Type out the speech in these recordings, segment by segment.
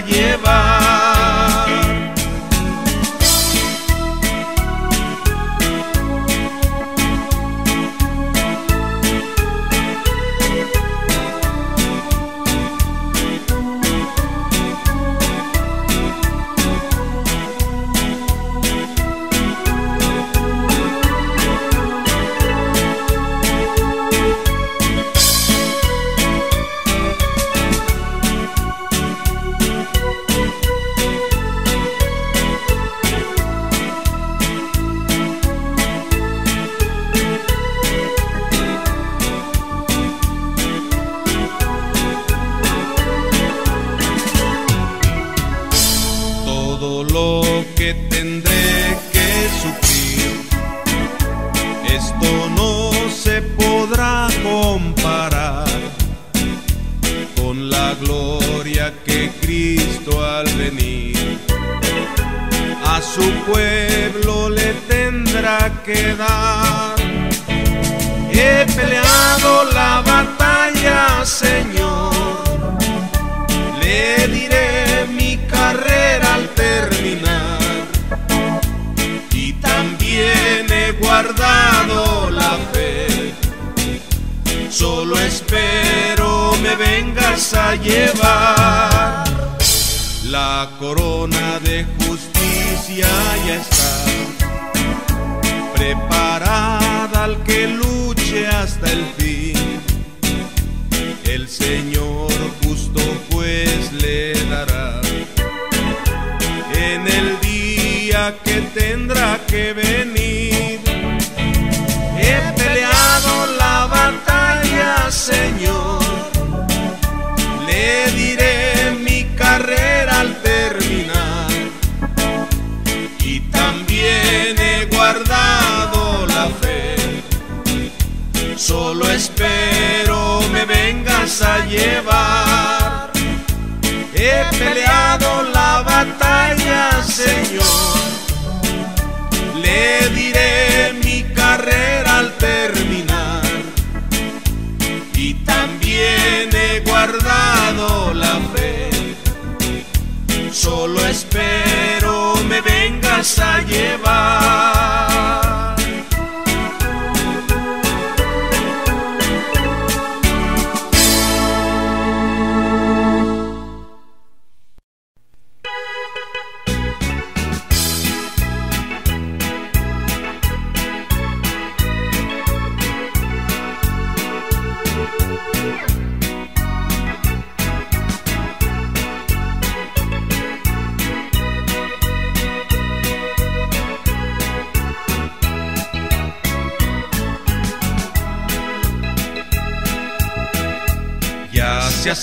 Solo Ya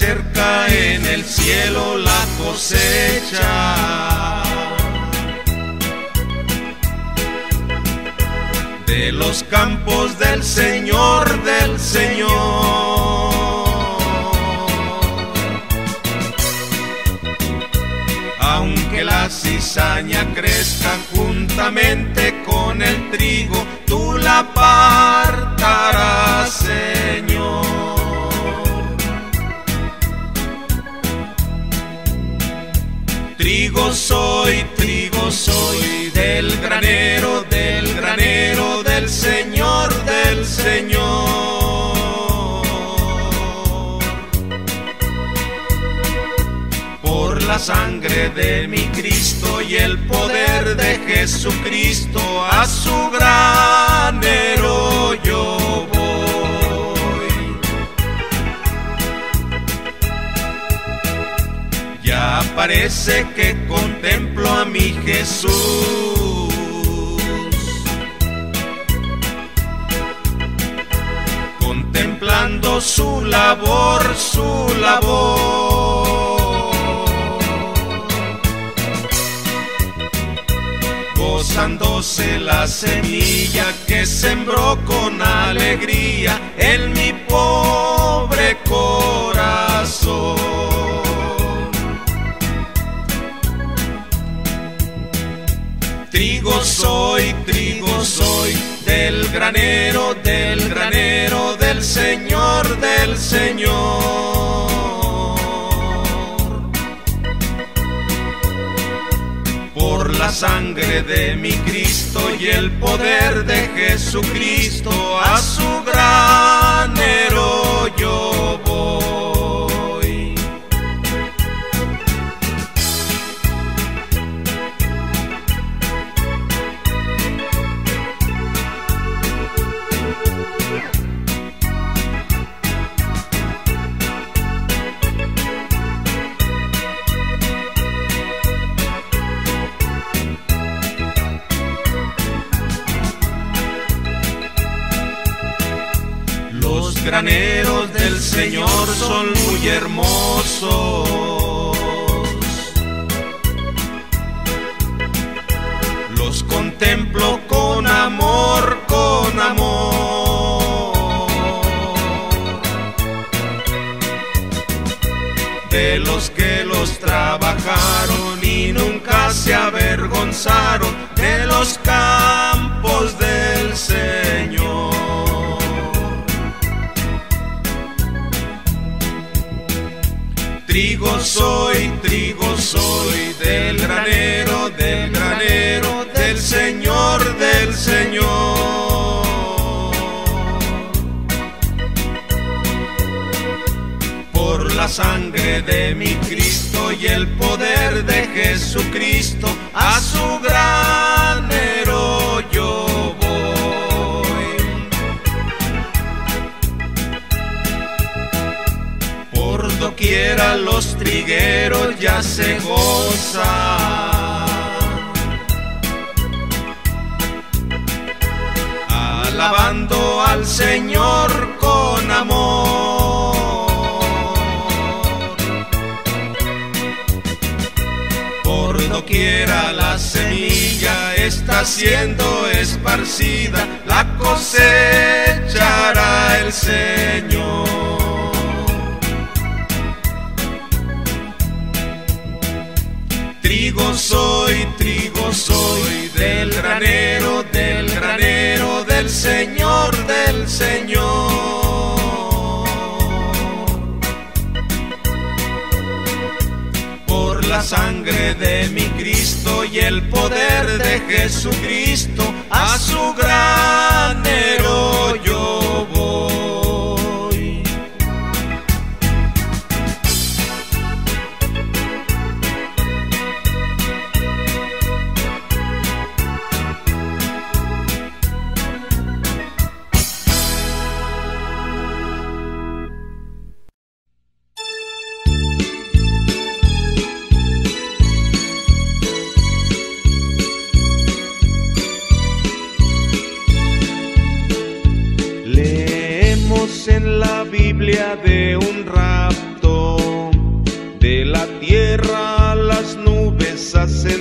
Soy, trigo soy, del granero, del granero, del Señor, del Señor. Por la sangre de mi Cristo y el poder de Jesucristo, a su granero yo voy. Ya parece que contemplo a mi Jesús. Contemplando su labor, su labor. Gozándose la semilla que sembró con alegría en mi pobre corazón. Trigo soy, trigo soy, del granero, del granero, del Señor, del Señor. sangre de mi Cristo y el poder de Jesucristo, a su granero yo voy. Graneros del Señor son muy hermosos. Los contemplo con amor, con amor. De los que los trabajaron y nunca se avergonzaron de los campos del Señor. Trigo soy, trigo soy del granero, del granero, del Señor, del Señor. Por la sangre de mi Cristo y el poder de Jesucristo, a su granero Por doquiera los trigueros ya se gozan. Alabando al Señor con amor. Por doquiera la semilla está siendo esparcida, la cosechará el Señor. Trigo soy, trigo soy del granero, del granero, del Señor, del Señor. Por la sangre de mi Cristo y el poder de Jesucristo, a su granero En la Biblia de un rapto, de la tierra a las nubes ascender.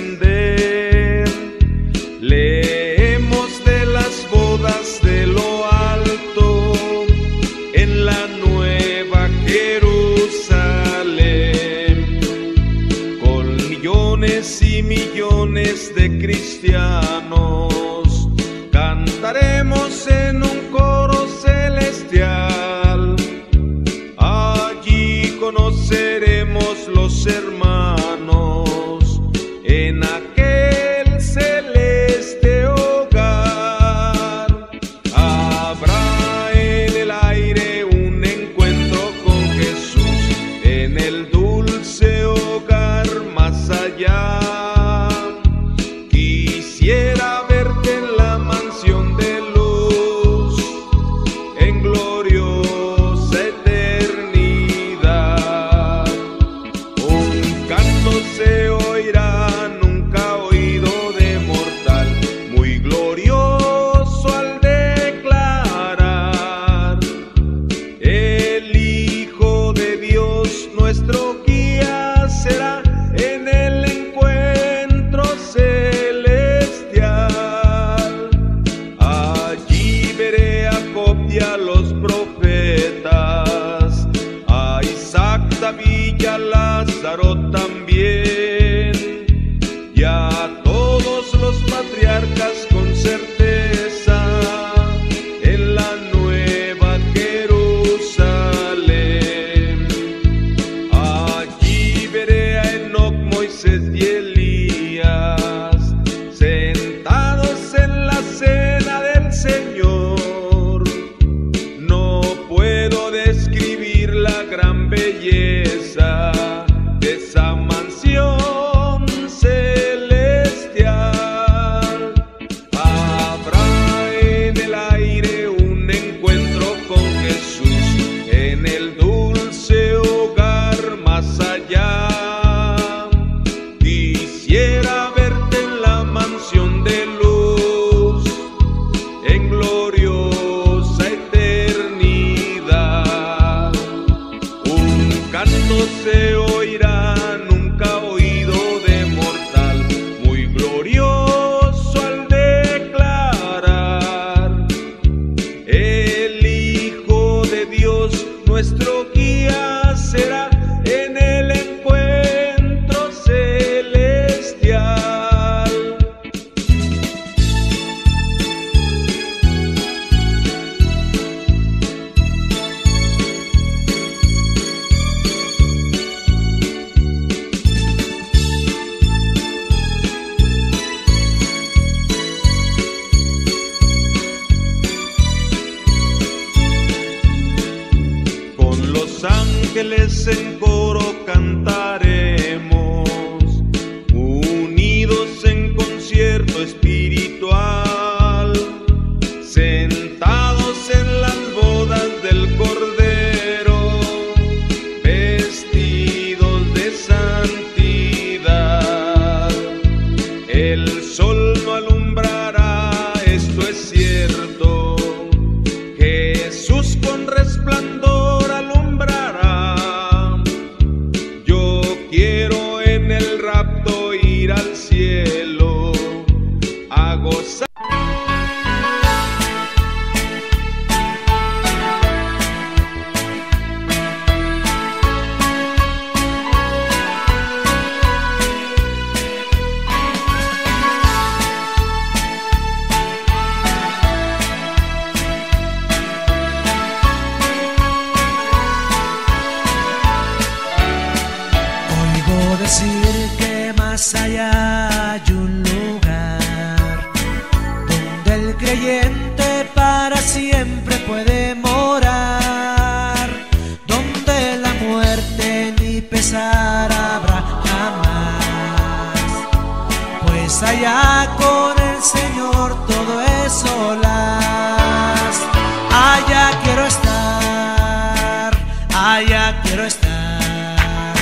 Quiero estar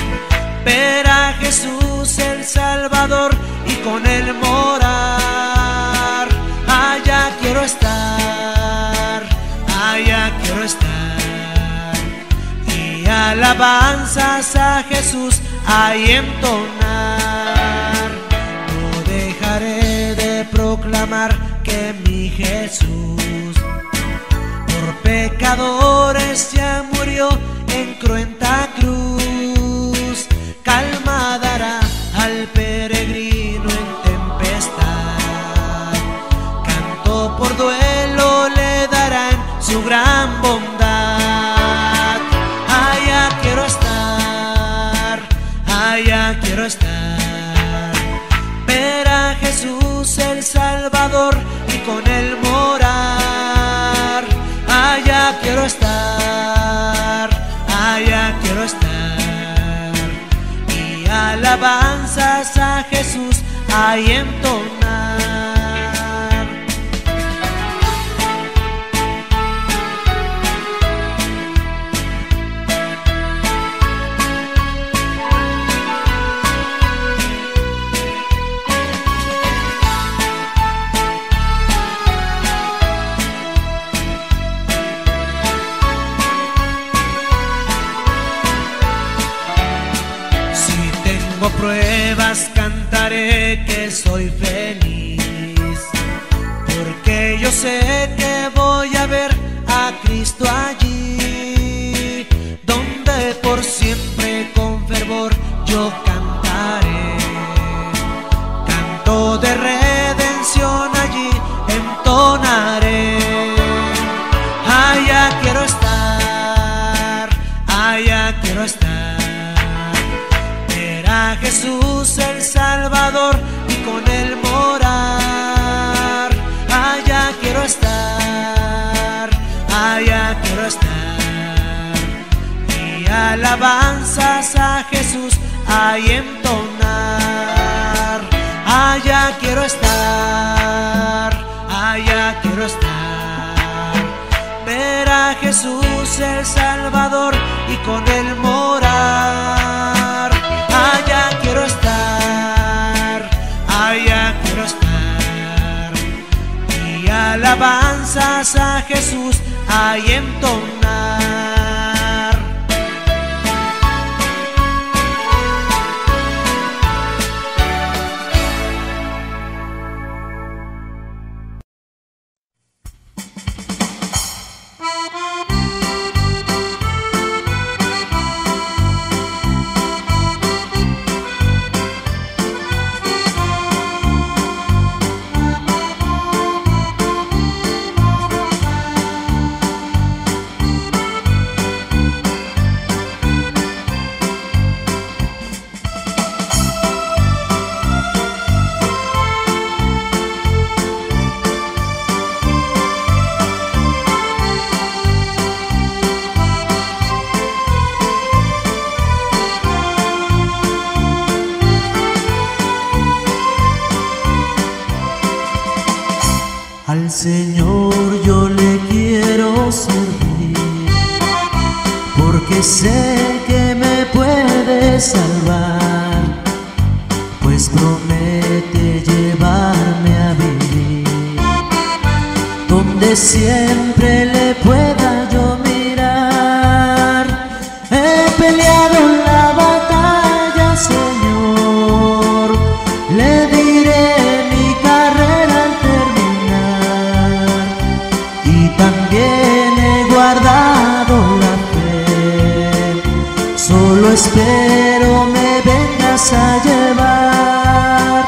ver a Jesús el Salvador y con él morar. Allá quiero estar, allá quiero estar. Y alabanzas a Jesús ahí entonar. No dejaré de proclamar que mi Jesús pecadores ya murió en cruenta cruz. Jesús ahí entonar. Si soy feliz. Porque yo sé que voy a ver a Cristo allí, donde por siempre con fervor yo cantaré. Canto de redención allí entonaré. Allá quiero estar, allá quiero estar. Ver a Jesús el Salvador alabanzas a Jesús ahí entonar. Allá quiero estar, allá quiero estar. Ver a Jesús el Salvador y con él morar. Allá quiero estar, allá quiero estar. Y alabanzas a Jesús ahí entonar. Señor yo le quiero servir, porque sé que me puede salvar, pues promete llevarme a vivir, donde siempre le pueda pero me vengas a llevar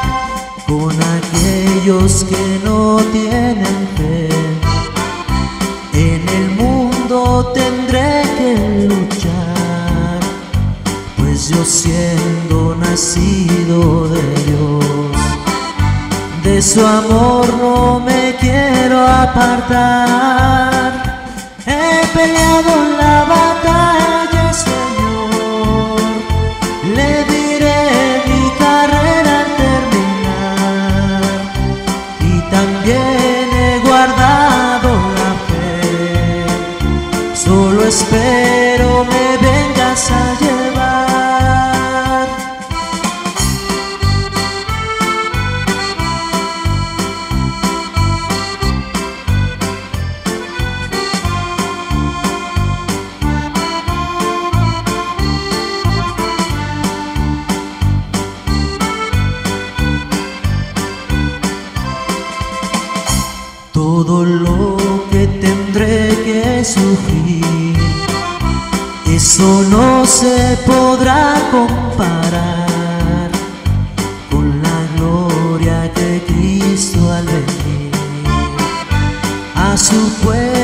con aquellos que no tienen fe. En el mundo tendré que luchar, pues yo siendo nacido de Dios, de su amor no me quiero apartar. He peleado la batalla No se podrá comparar con la gloria que Cristo al venir a su pueblo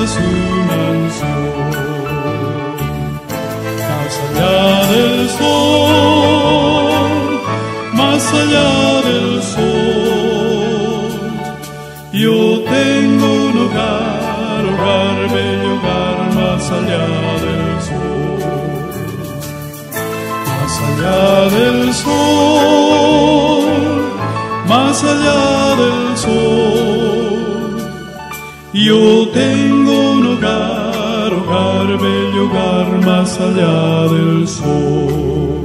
de. Más allá del sol, más allá del sol, yo tengo un hogar, hogar, bello hogar, más allá del sol. Más allá del sol, más allá del sol. Yo tengo lugar, bello lugar más allá del sol.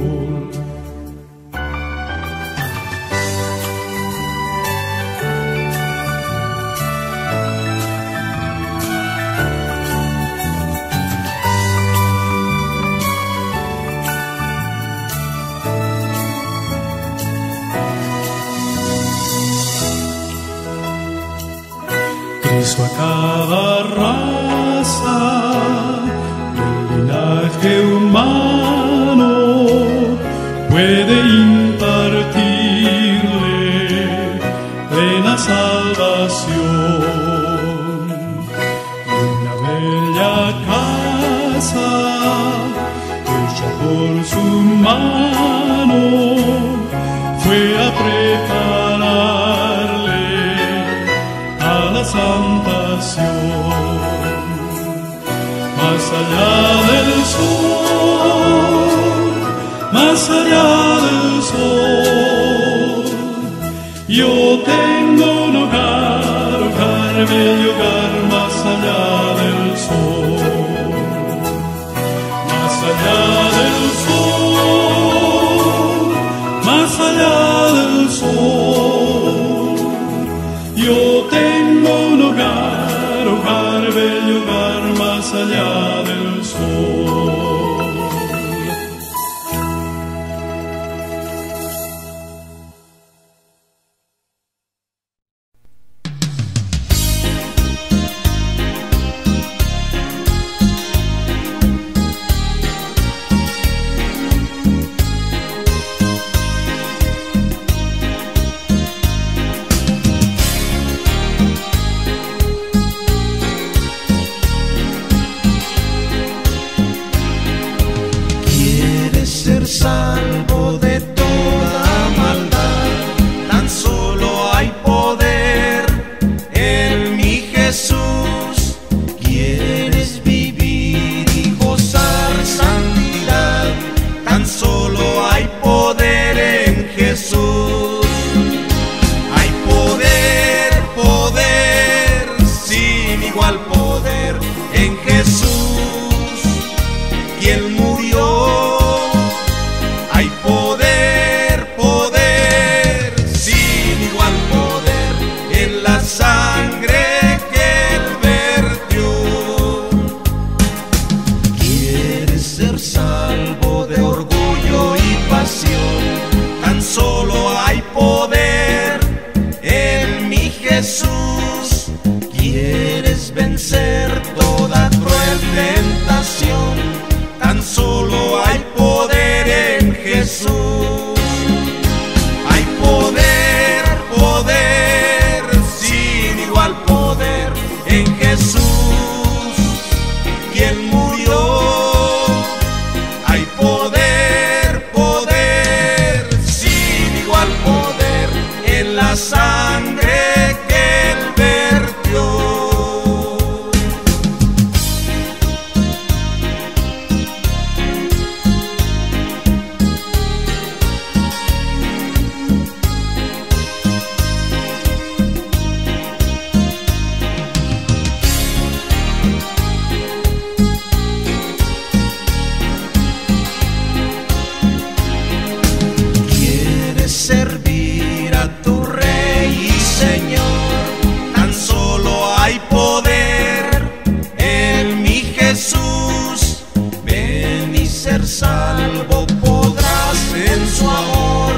salvo podrás en su amor,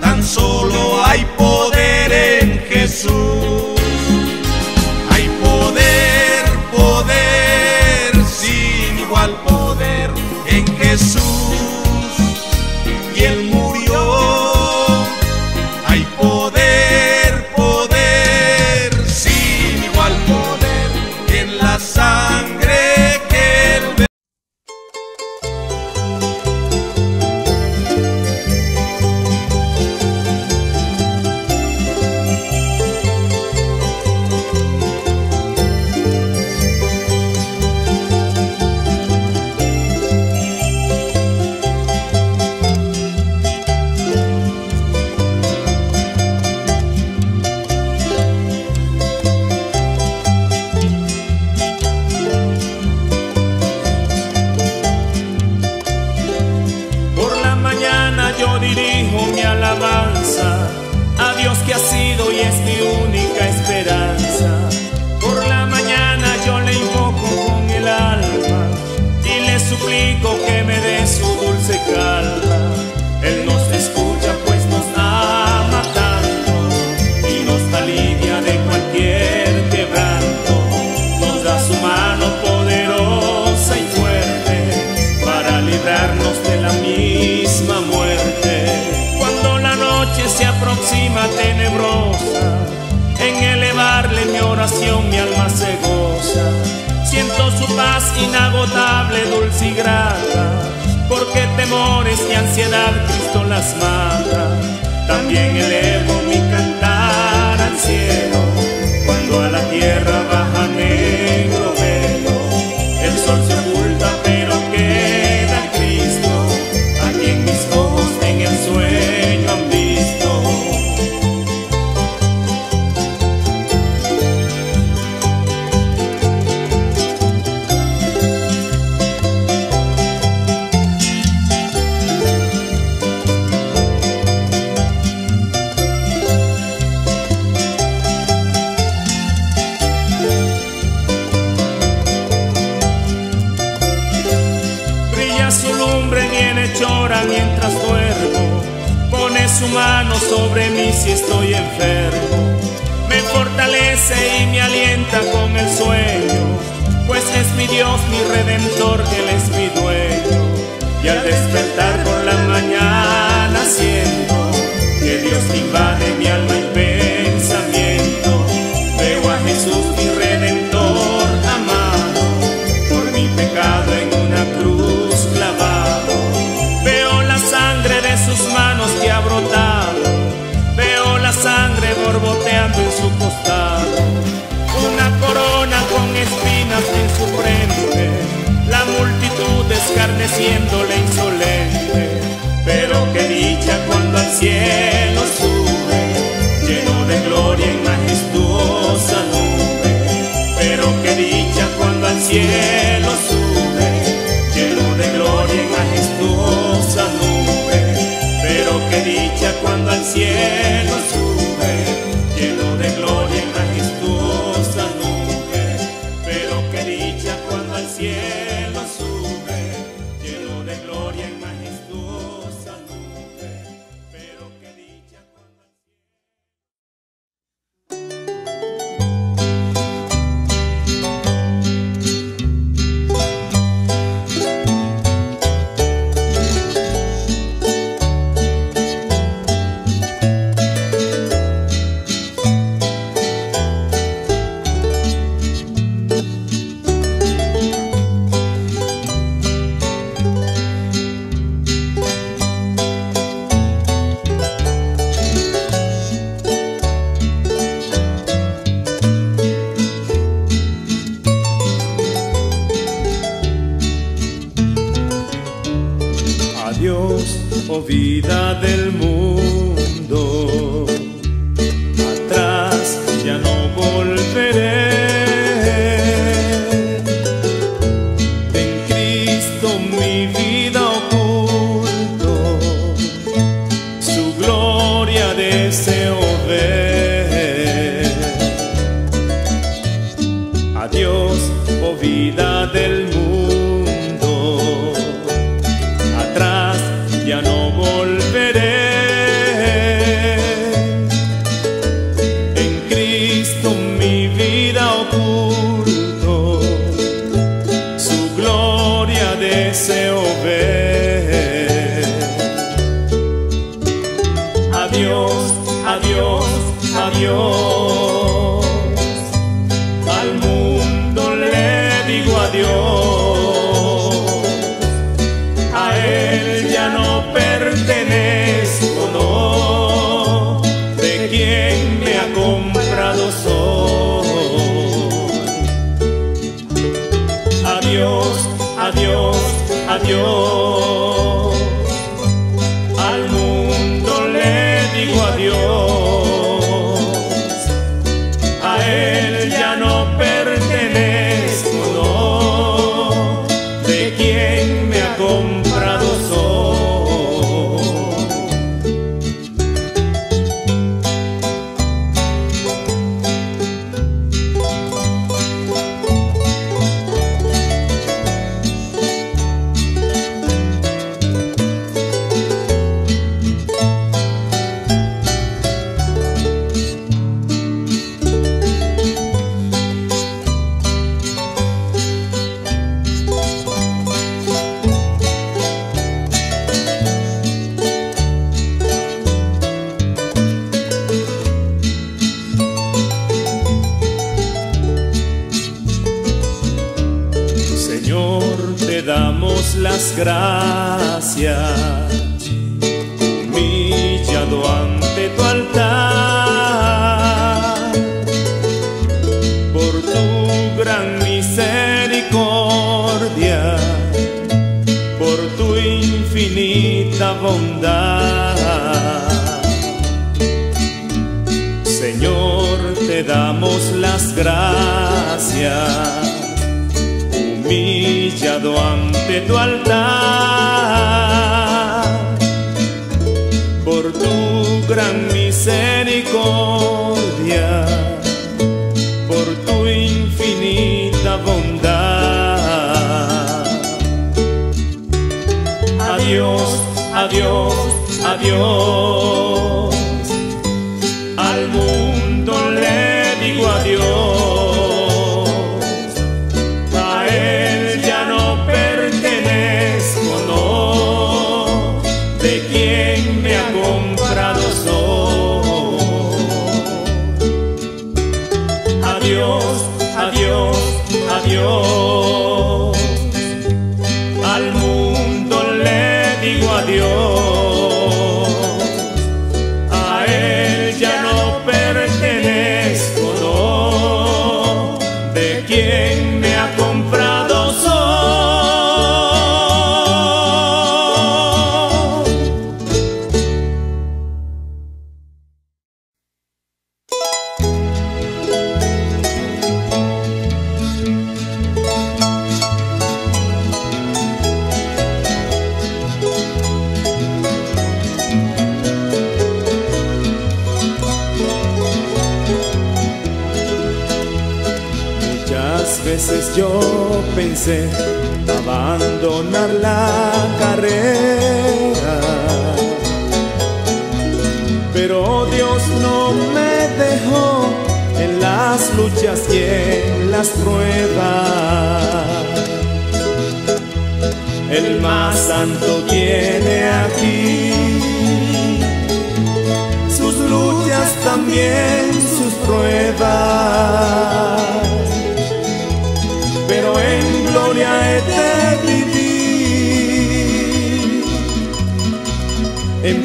tan solo hay poder en Jesús.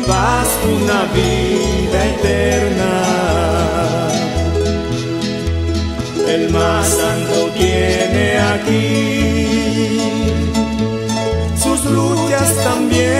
en paz una vida eterna. El más santo tiene aquí sus luchas también.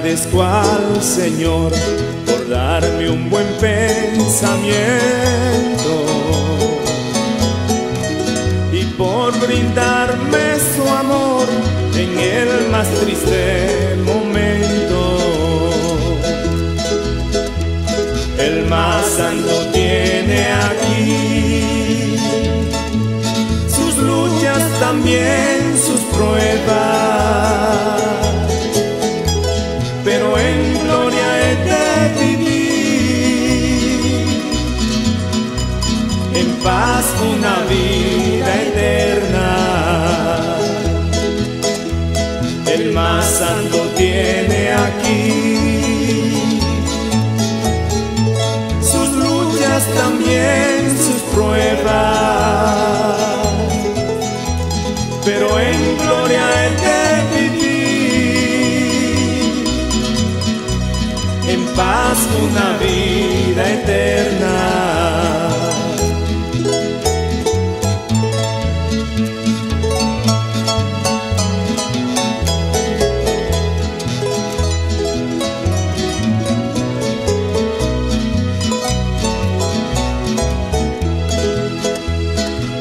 agradezco al Señor por darme un buen pensamiento y por brindarme su amor en el más triste momento. El más santo tiene aquí sus luchas también sus pruebas en gloria he de vivir, en paz una vida eterna. Una vida eterna.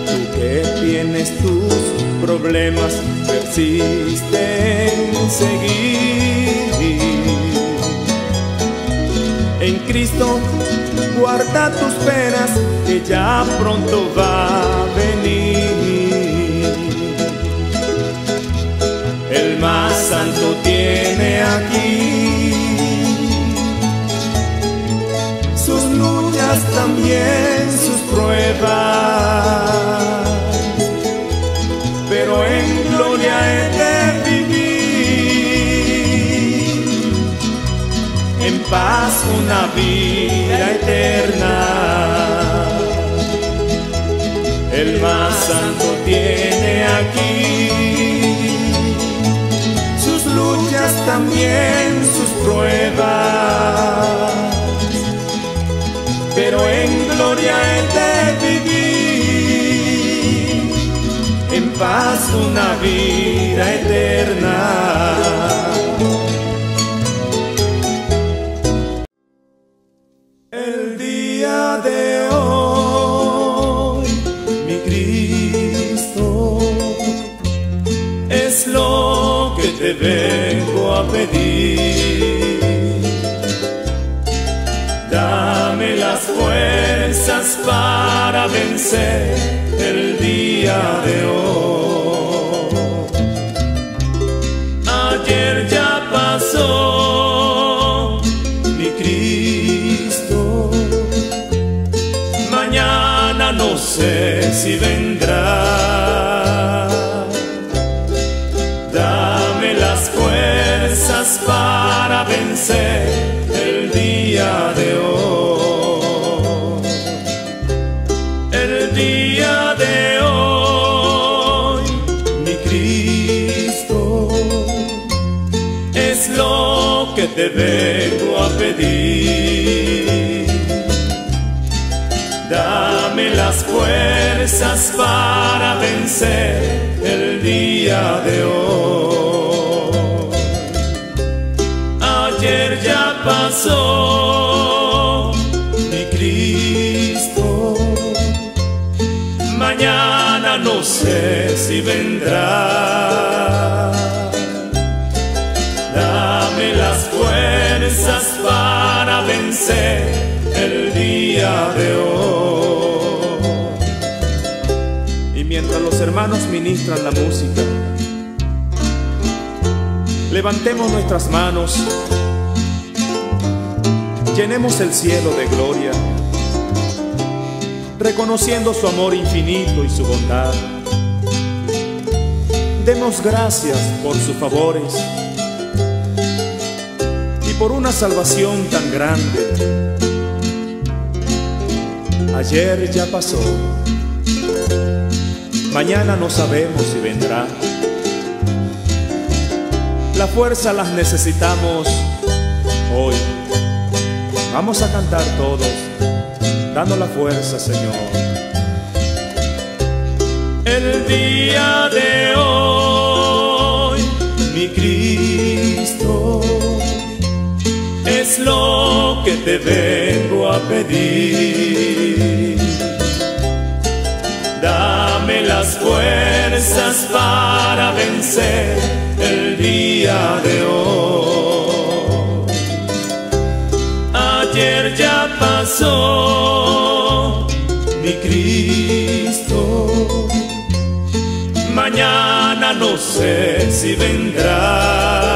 Tú que tienes tus problemas persiste seguir. Cristo guarda tus penas, que ya pronto va a venir. El más santo tiene aquí sus luchas también sus pruebas pero en gloria he paz una vida eterna. El más santo tiene aquí sus luchas también sus pruebas, pero en gloria de vivir en paz una vida eterna. El día de hoy. Ayer ya pasó mi Cristo, mañana no sé si vendrá. Te vengo a pedir. Dame las fuerzas para vencer el día de hoy. Ayer ya pasó mi Cristo, mañana no sé si vendrá. El día de hoy. Y mientras los hermanos ministran la música, levantemos nuestras manos, llenemos el cielo de gloria, reconociendo su amor infinito y su bondad. Demos gracias por sus favores por una salvación tan grande. Ayer ya pasó, mañana no sabemos si vendrá. La fuerza las necesitamos hoy. Vamos a cantar todos, dando la fuerza, Señor. El día lo que te vengo a pedir. Dame las fuerzas para vencer el día de hoy. Ayer ya pasó mi Cristo, mañana no sé si vendrá.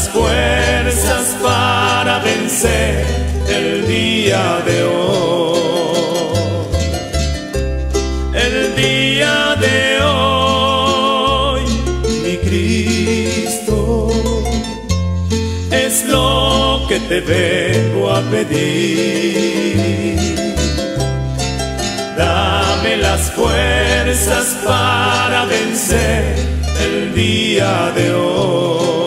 Las fuerzas para vencer el día de hoy. El día de hoy, mi Cristo, es lo que te vengo a pedir. Dame las fuerzas para vencer el día de hoy.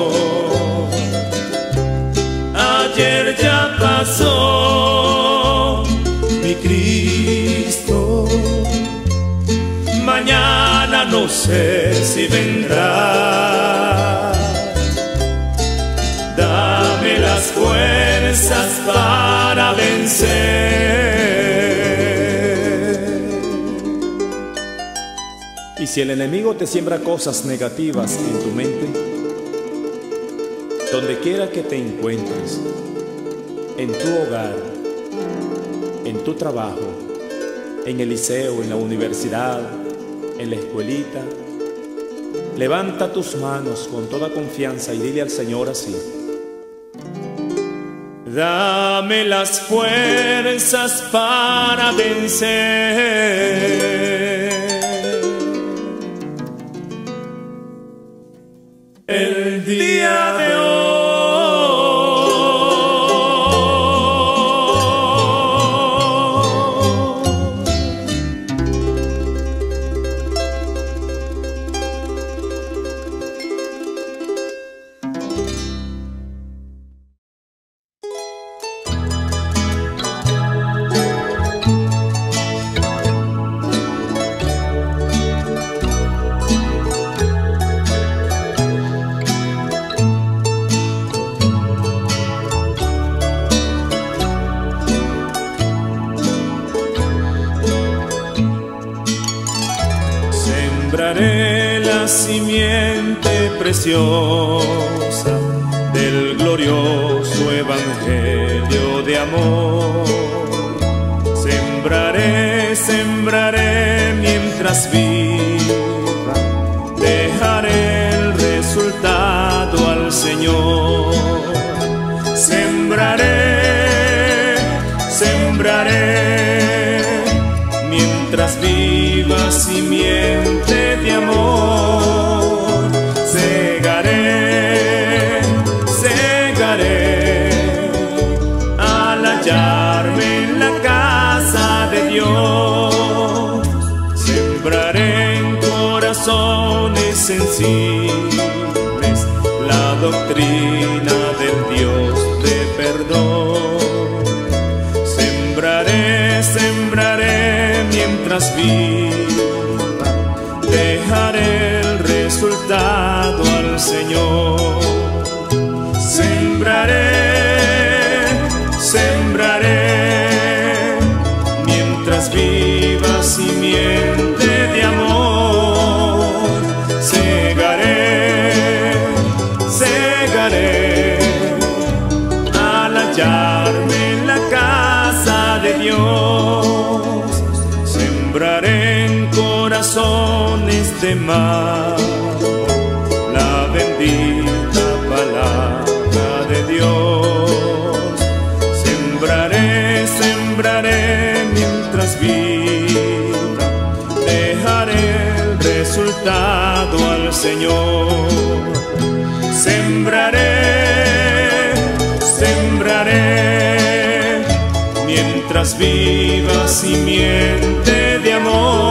No sé si vendrá. Dame las fuerzas para vencer. Y si el enemigo te siembra cosas negativas en tu mente, donde quiera que te encuentres, en tu hogar, en tu trabajo, en el liceo, en la universidad, levanta tus manos con toda confianza y dile al Señor así. Dame las fuerzas para vencer. La doctrina de la bendita palabra de Dios. Sembraré, sembraré mientras viva, dejaré el resultado al Señor. Sembraré, sembraré, mientras viva simiente de amor.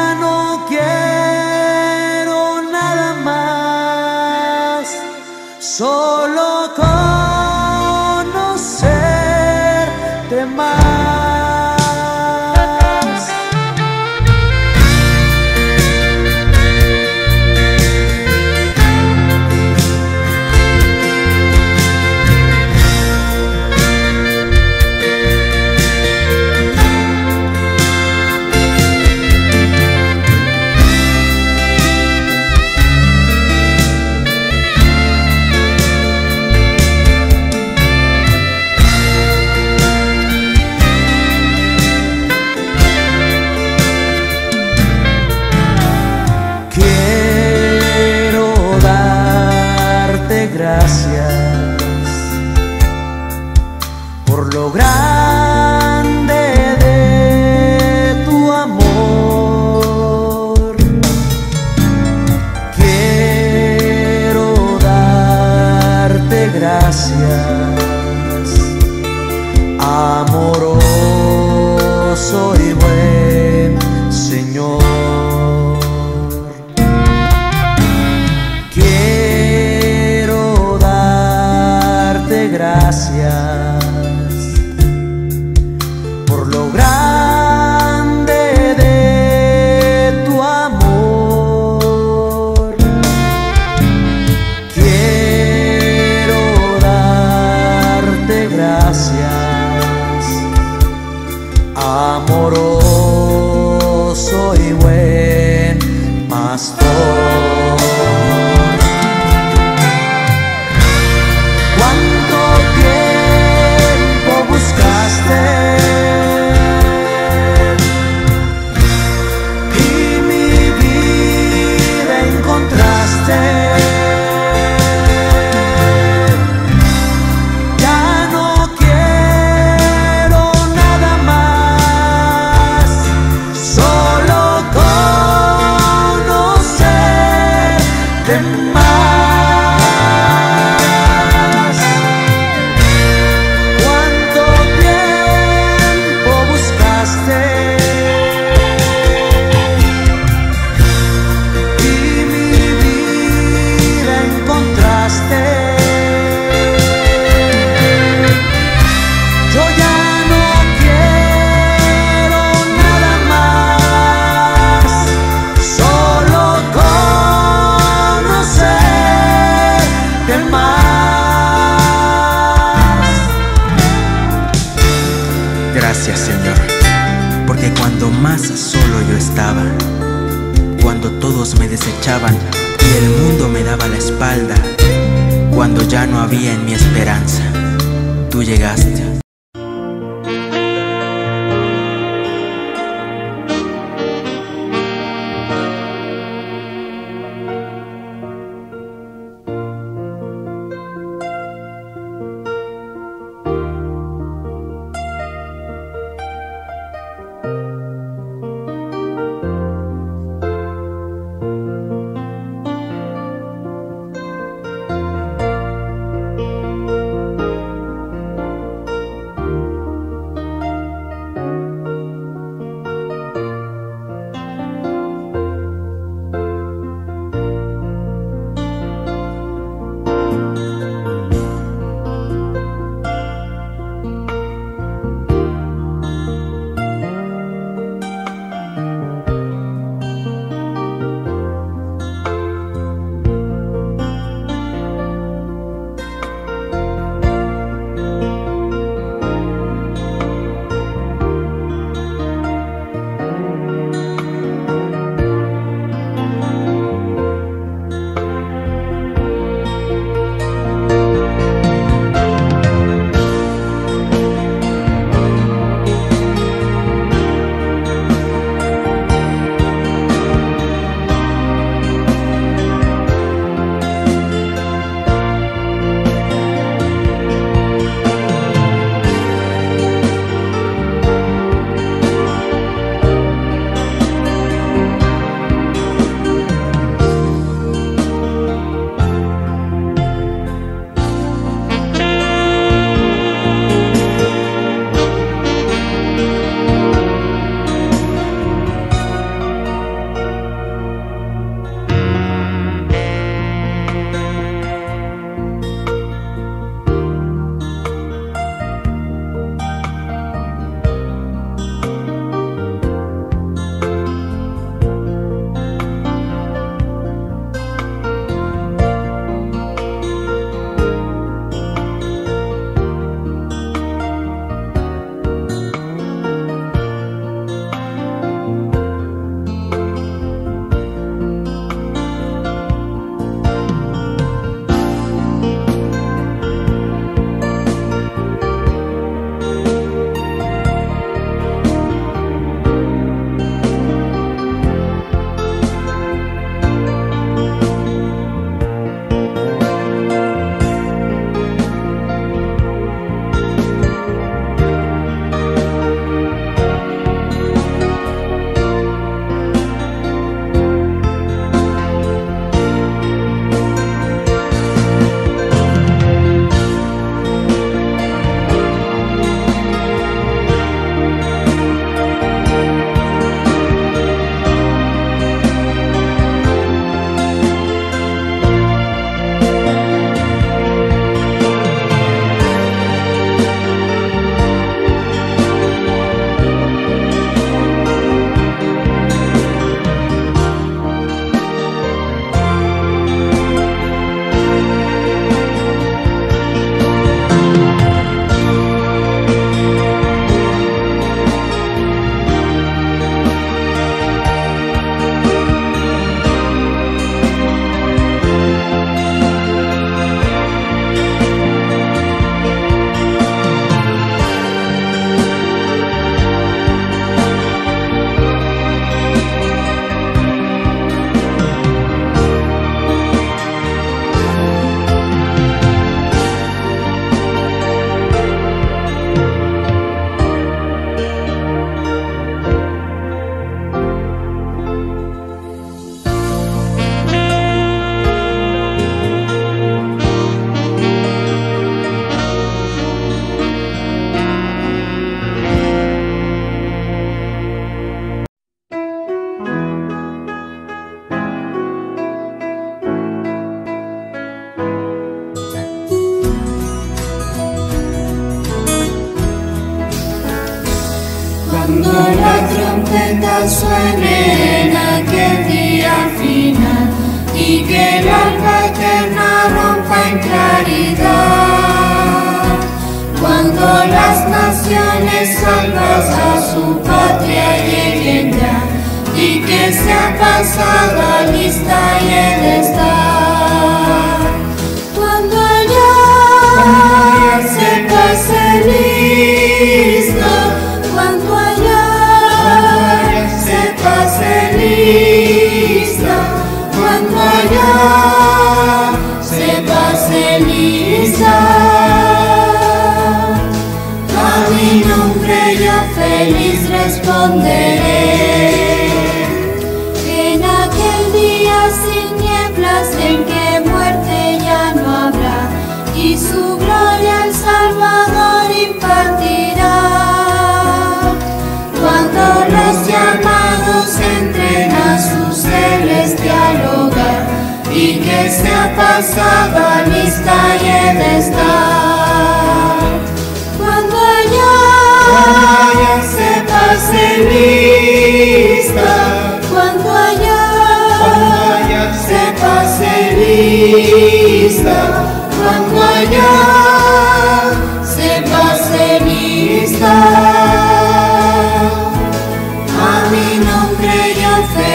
Yo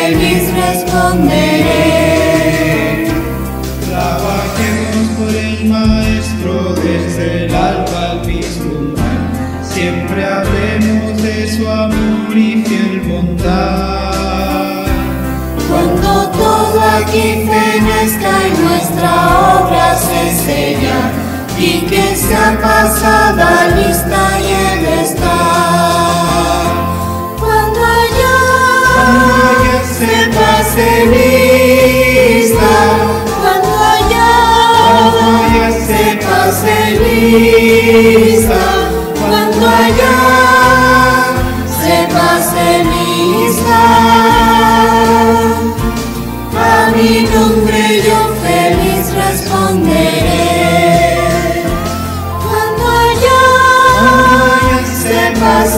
él mismo esconderé. Trabajemos por el Maestro desde el alba al vislumbrar, siempre hablemos de su amor y fiel bondad. Cuando todo aquí fenezca y nuestra obra se sella, y que sea pasada lista y él está cuando allá, cuando allá sepas cuando allá sepas de vista, a mi nombre yo feliz responderé. Cuando allá, cuando allá sepas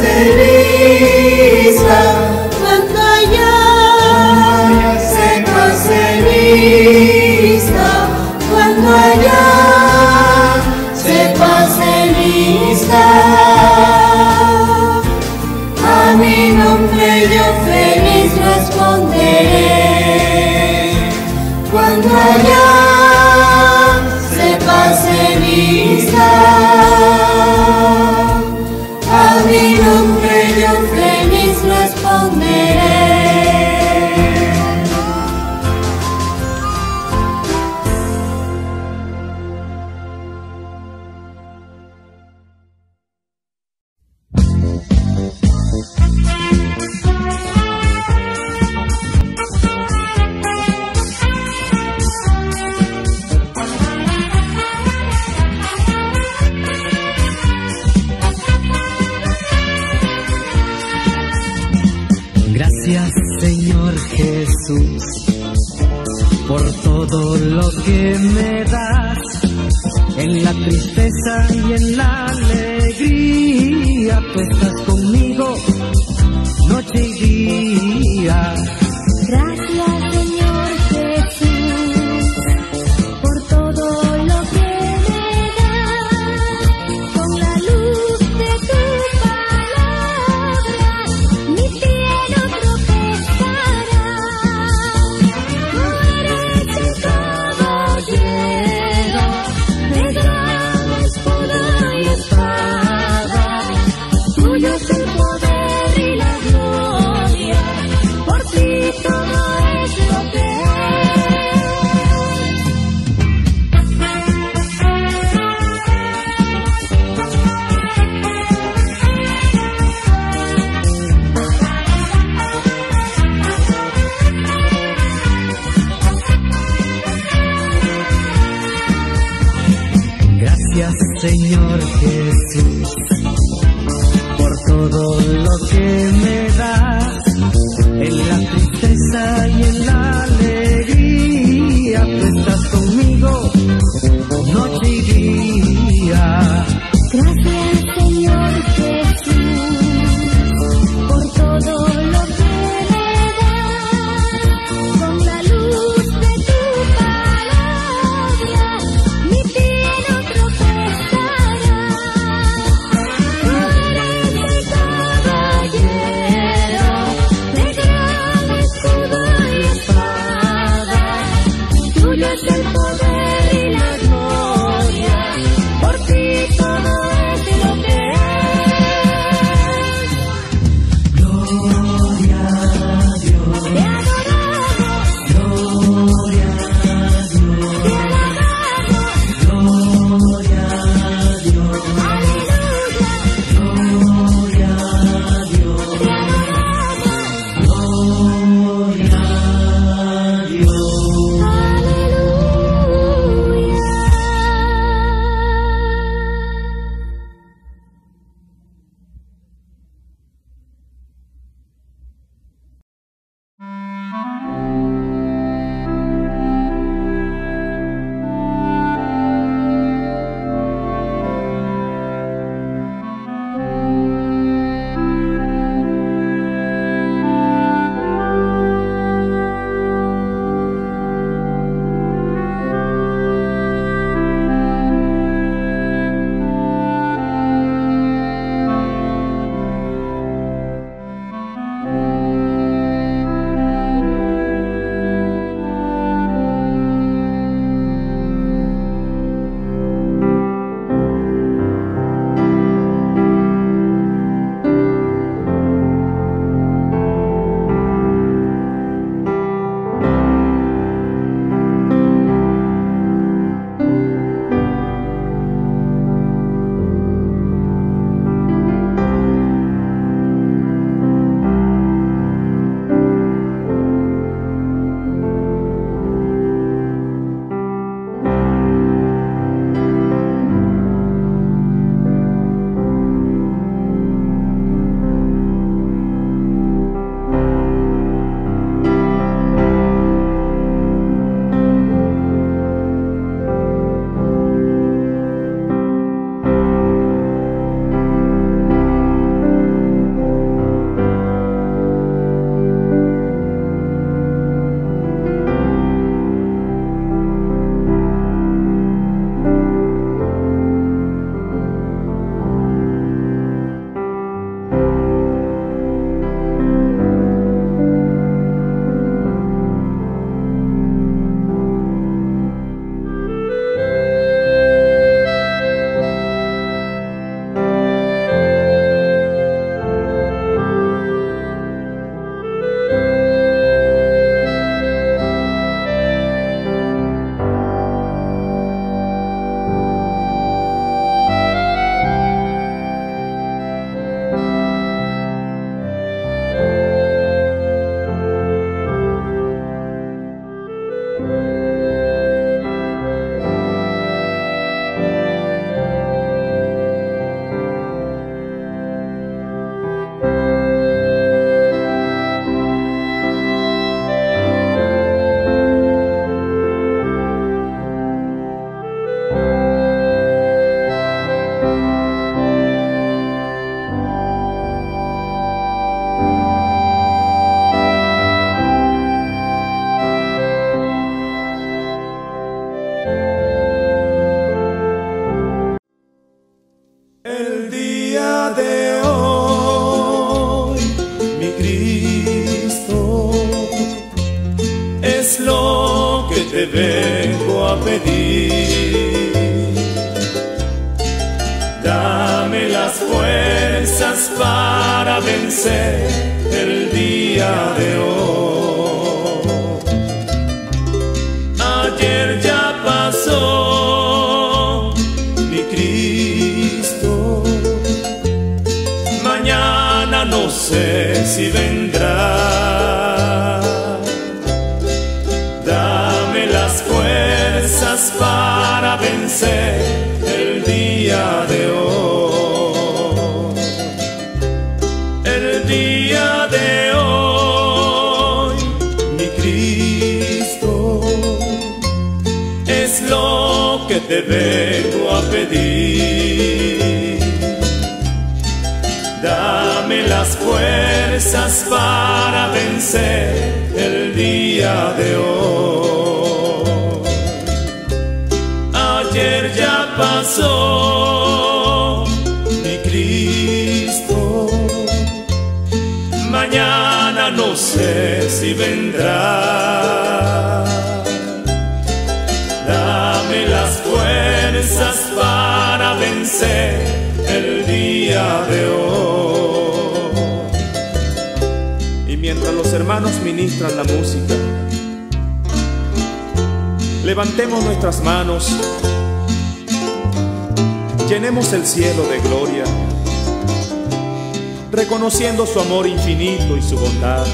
su amor infinito y su bondad.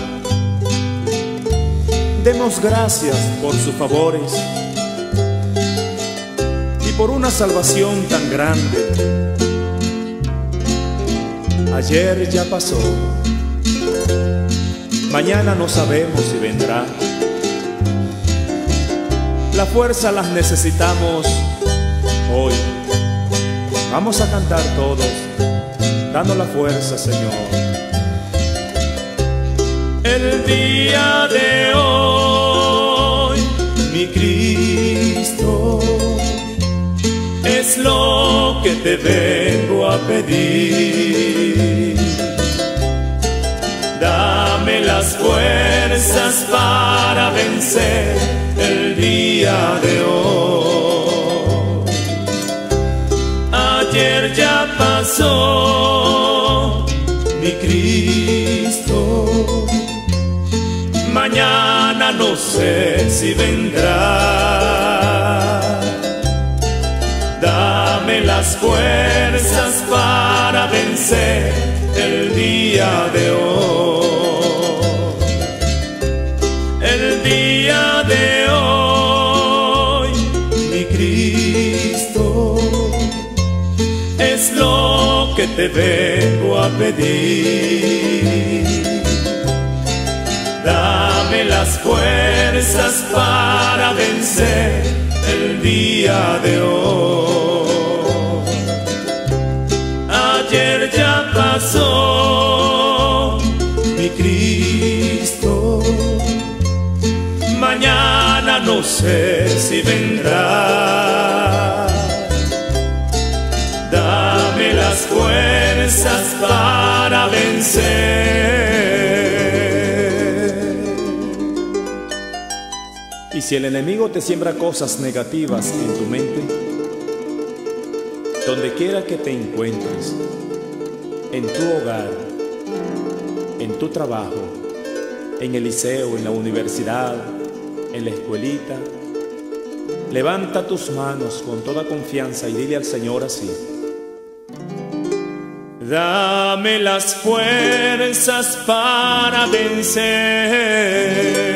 Demos gracias por sus favores y por una salvación tan grande. Ayer ya pasó. Mañana no sabemos si vendrá. La fuerza las necesitamos hoy. Vamos a cantar todos, dando la fuerza, Señor. El día de hoy, mi Cristo, es lo que te vengo a pedir. Dame las fuerzas para vencer el día de hoy. Ayer ya pasó mi Cristo. Mañana no sé si vendrá. Dame las fuerzas para vencer el día de hoy. El día de hoy, mi Cristo, es lo que te vengo a pedir. Fuerzas para vencer el día de hoy. Ayer ya pasó mi Cristo. Mañana no sé si vendrá. Dame las fuerzas para vencer. Si el enemigo te siembra cosas negativas en tu mente, donde quiera que te encuentres, en tu hogar, en tu trabajo, en el liceo, en la universidad, en la escuelita, levanta tus manos con toda confianza y dile al Señor así. Dame las fuerzas para vencer.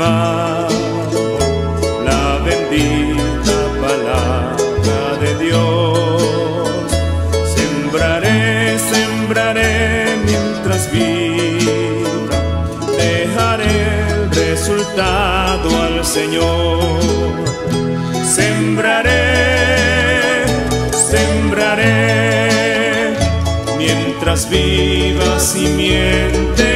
Mar la bendita palabra de Dios. Sembraré, sembraré mientras viva, dejaré el resultado al Señor. Sembraré, sembraré mientras viva simiente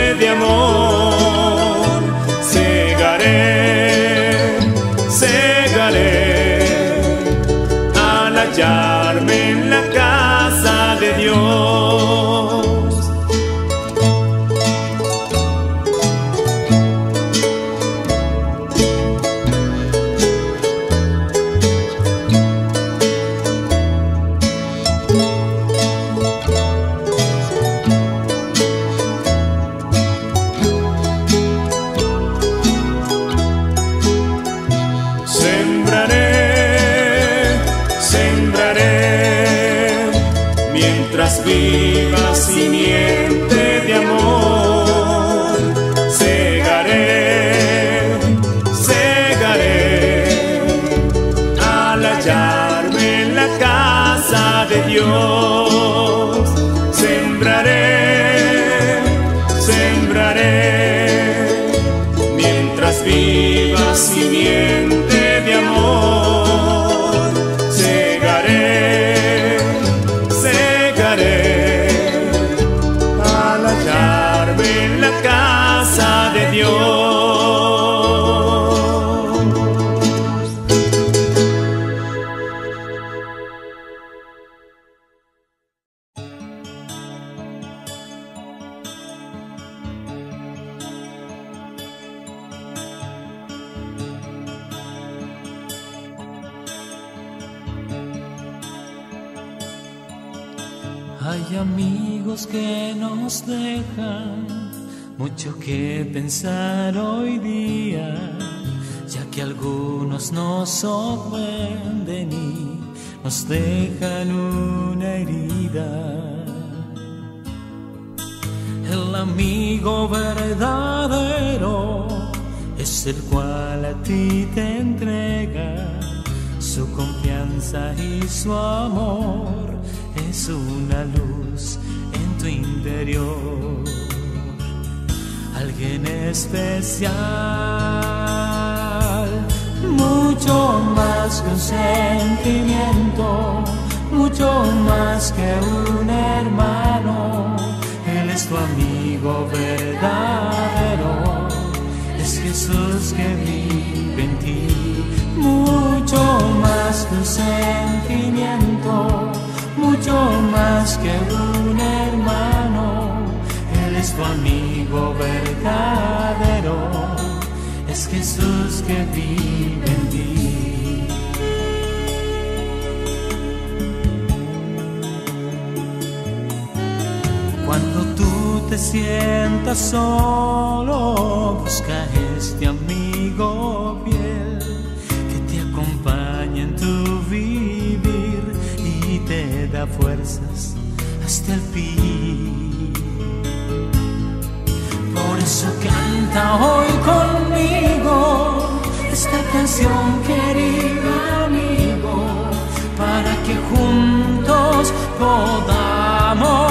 hoy día, ya que algunos nos ofenden y nos dejan una herida. El amigo verdadero es el cual a ti te entrega su confianza y su amor es una luz en tu interior. Especial, mucho más que un sentimiento, mucho más que un hermano. Él es tu amigo verdadero, es Jesús que vive en ti, mucho más que un sentimiento mucho más que un hermano es tu amigo verdadero, es Jesús que vive en ti. Cuando tú te sientas solo, busca este amigo fiel que te acompaña en tu vivir y te da fuerzas hasta el fin. canta hoy conmigo esta canción, querido amigo, para que juntos podamos.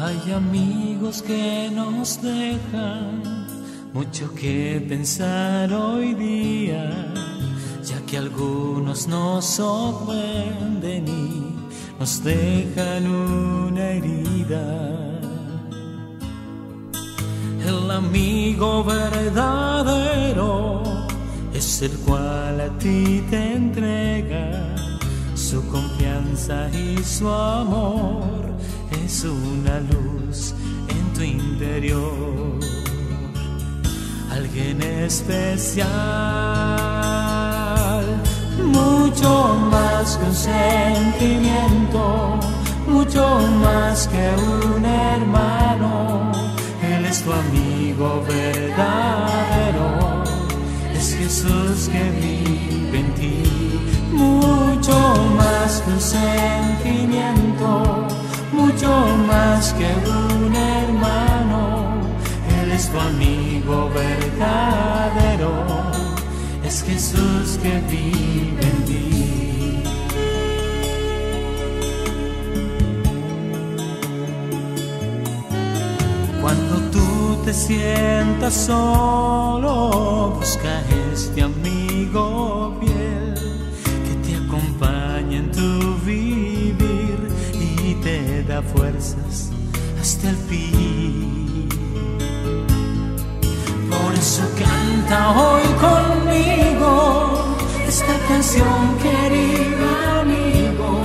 Hay amigos que nos dejan mucho que pensar hoy día, ya que algunos nos sorprenden y nos dejan una herida. El amigo verdadero es el cual a ti te entrega su confianza y su amor es una luz en tu interior, alguien especial, mucho más que un sentimiento, mucho más que un hermano, Él es tu amigo verdadero, es Jesús que vive en ti, mucho más que un sentimiento mucho más que un hermano, Él es tu amigo verdadero, es Jesús que vive en ti. Cuando tú te sientas solo, busca este amigo fiel fuerzas hasta el fin. Por eso canta hoy conmigo esta canción, querido amigo,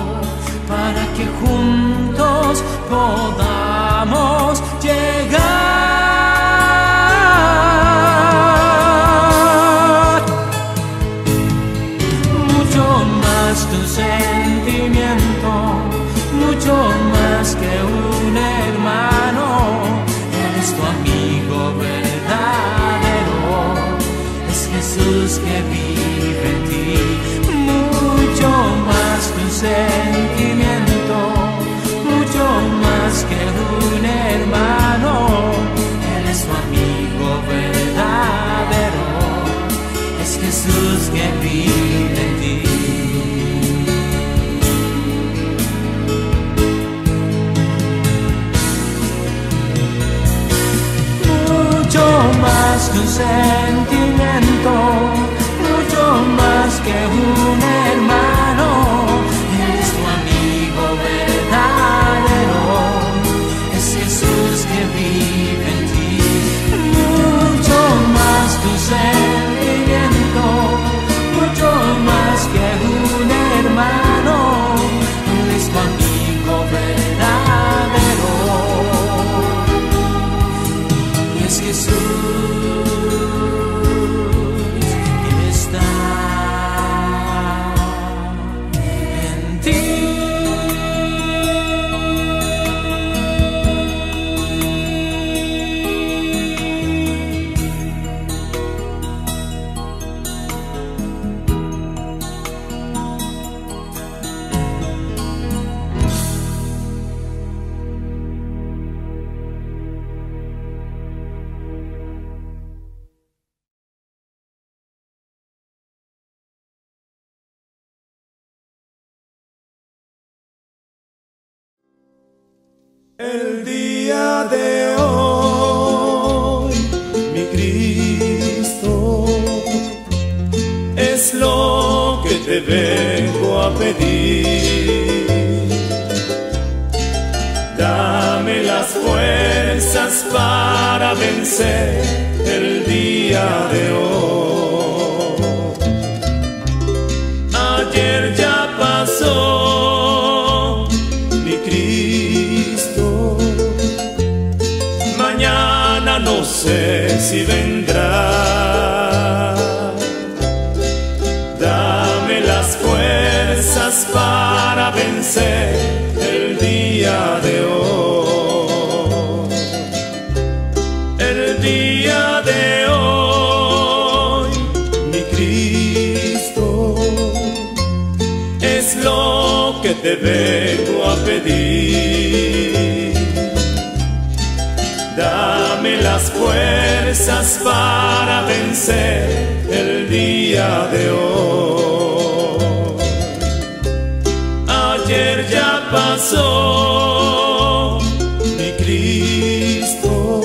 para que juntos podamos llegar. Sentimiento, mucho más que un vengo a pedir. Dame las fuerzas para vencer el día de hoy. Ayer ya pasó, mi Cristo.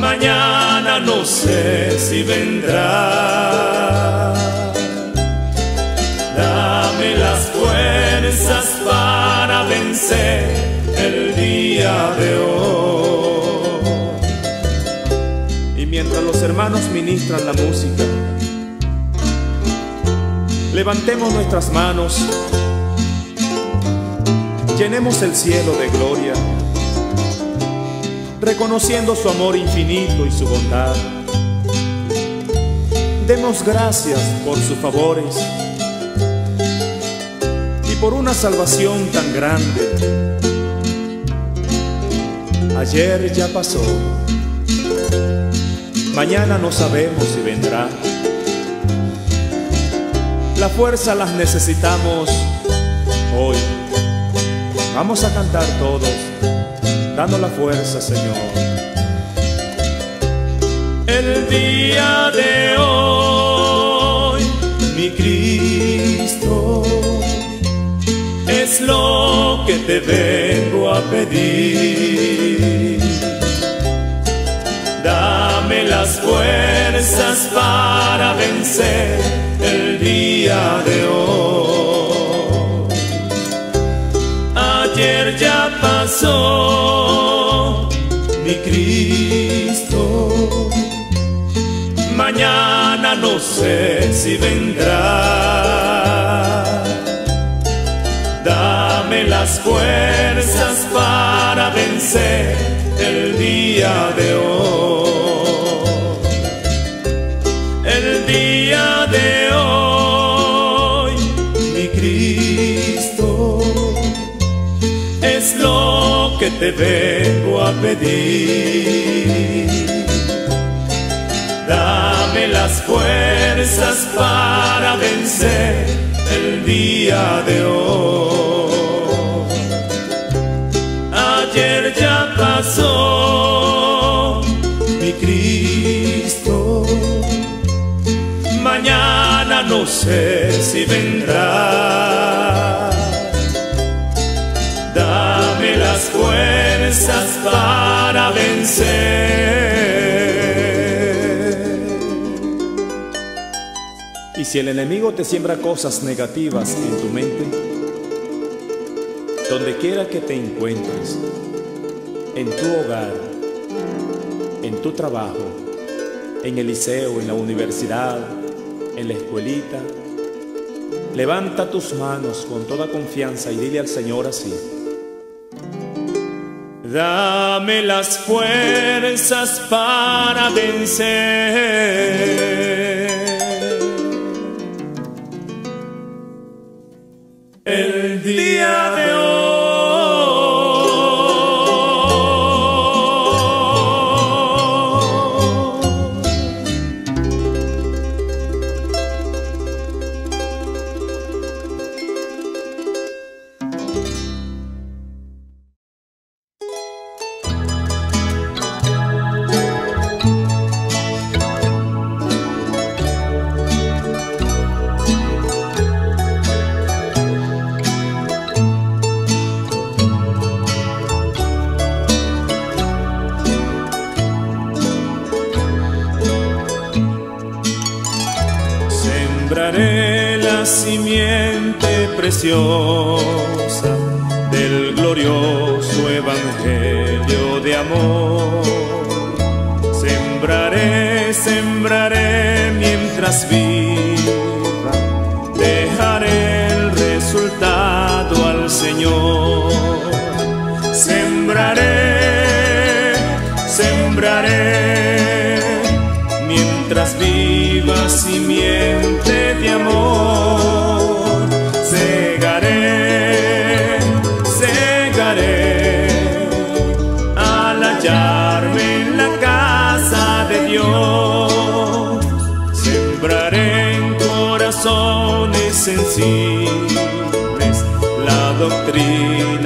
Mañana no sé si vendrá. El día de hoy. Y mientras los hermanos ministran la música, levantemos nuestras manos, llenemos el cielo de gloria, reconociendo su amor infinito y su bondad. Demos gracias por sus favores por una salvación tan grande. Ayer ya pasó, Mañana no sabemos si vendrá. La fuerza las necesitamos hoy. Vamos a cantar todos, dando la fuerza, Señor. El día de hoy, mi Cristo, lo que te vengo a pedir. Dame las fuerzas para vencer el día de hoy. Ayer ya pasó, mi Cristo. Mañana no sé si vendrá. Las fuerzas para vencer el día de hoy. El día de hoy, mi Cristo, es lo que te vengo a pedir. Dame las fuerzas para vencer el día de hoy. Sé si vendrá. Dame las fuerzas para vencer. Y si el enemigo te siembra cosas negativas en tu mente, donde quiera que te encuentres, en tu hogar, en tu trabajo, en el liceo, en la universidad, levanta tus manos con toda confianza y dile al Señor así. Dame las fuerzas para vencer. Señor. Sembraré, sembraré mientras viva simiente de amor. Segaré, segaré al hallarme en la casa de Dios. Sembraré en corazones sensibles la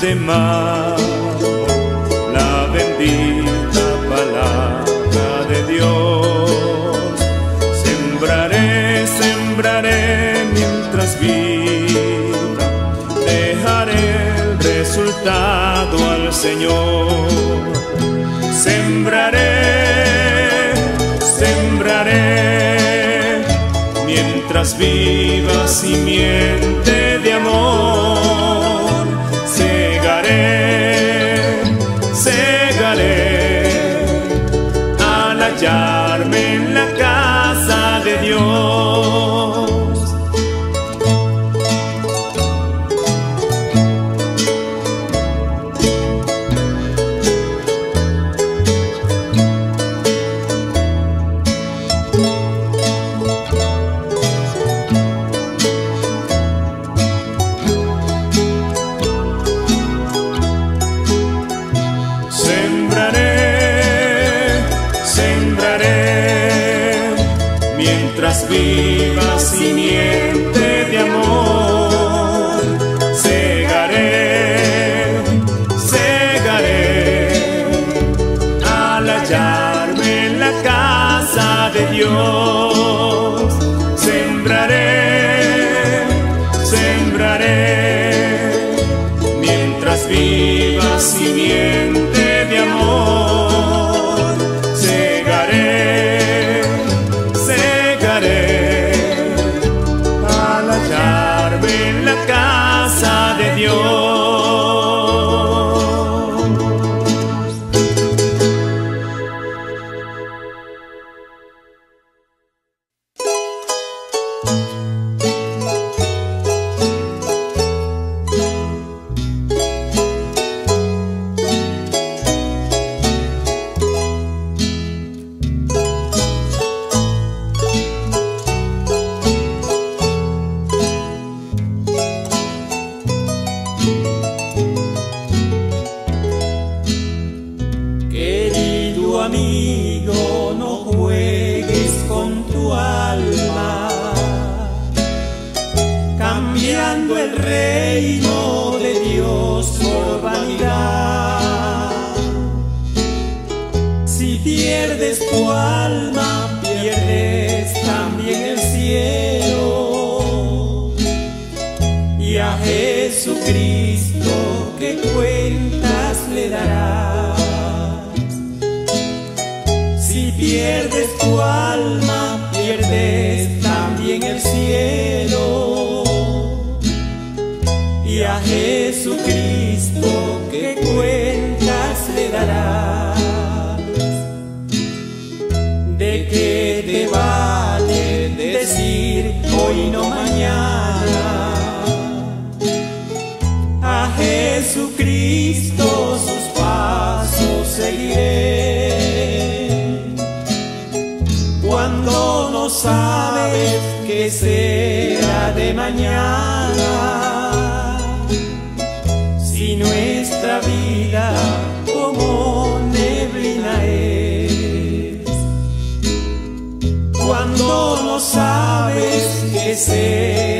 de la bendita palabra de Dios. Sembraré, sembraré mientras viva, dejaré el resultado al Señor. Sembraré, sembraré mientras viva simiente de amor que será de mañana si nuestra vida como neblina es. Cuando no sabes que será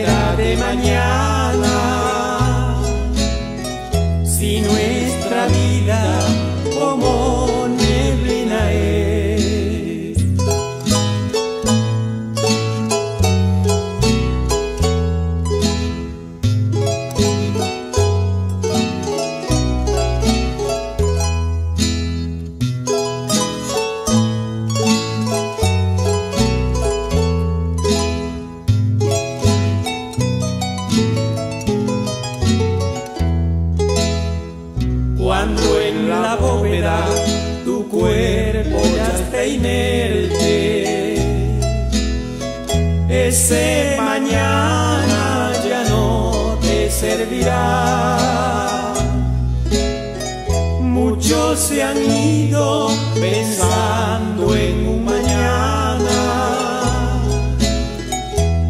pensando en un mañana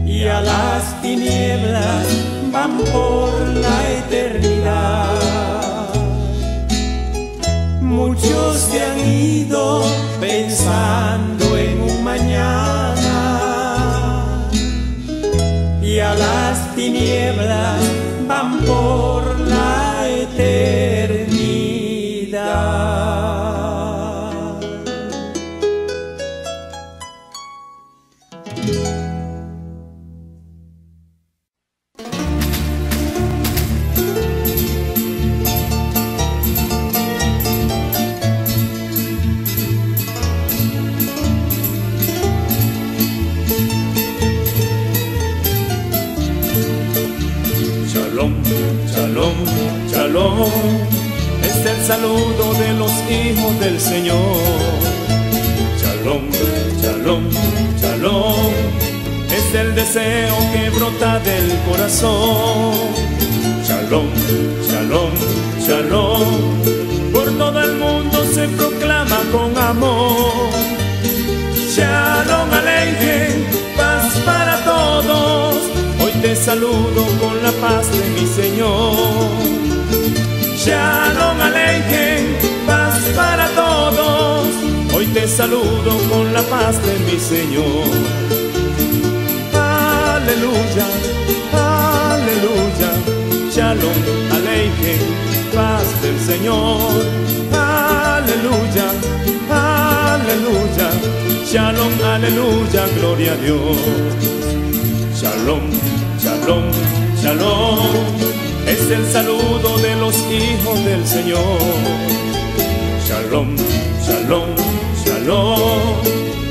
y a las tinieblas van por la eternidad. Muchos se han ido pensando en un mañana y a las tinieblas van por la Señor. Shalom, shalom, shalom. Es el deseo que brota del corazón. Shalom, shalom, shalom. Por todo el mundo se proclama con amor. Shalom Aleichem, paz para todos. Hoy te saludo con la paz de mi Señor. Shalom Aleichem, te saludo con la paz de mi Señor. Aleluya, aleluya. Shalom Aleichem, paz del Señor. Aleluya, aleluya. Shalom, aleluya, gloria a Dios. Shalom, shalom, shalom. Es el saludo de los hijos del Señor. Shalom, shalom, shalom.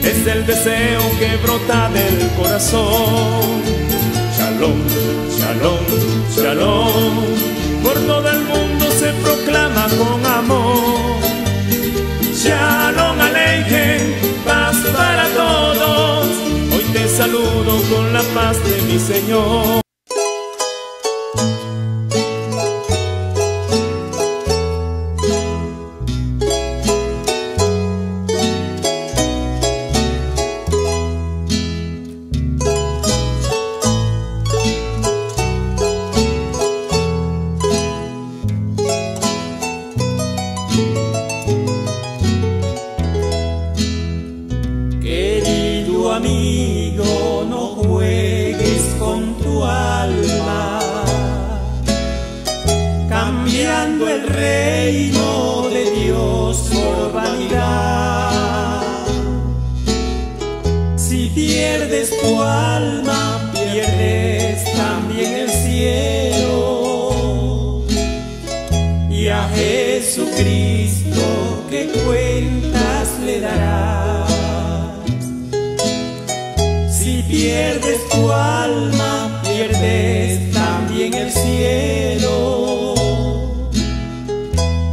Es el deseo que brota del corazón. Shalom, shalom, shalom. Por todo el mundo se proclama con amor. Shalom Aleichem, paz para todos. Hoy te saludo con la paz de mi Señor.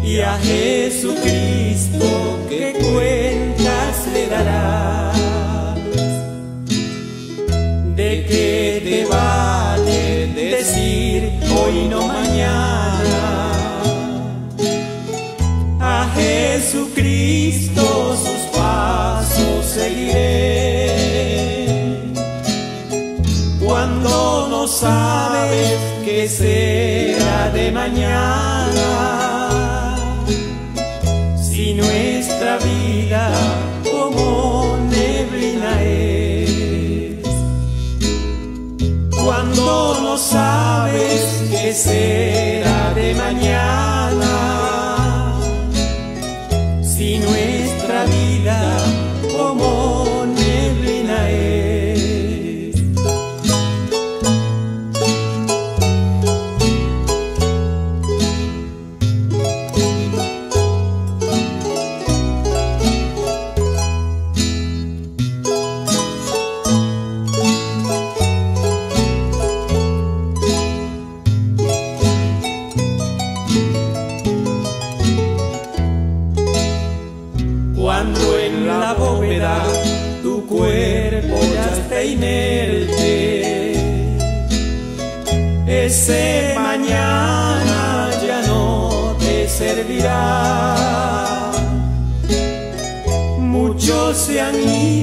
Y a Jesucristo, ¿qué cuentas le darás? ¿De qué te vale decir hoy no mañana? A Jesucristo sus pasos seguiré. Cuando no sabes qué será de mañana, como neblina es. Cuando no sabes qué será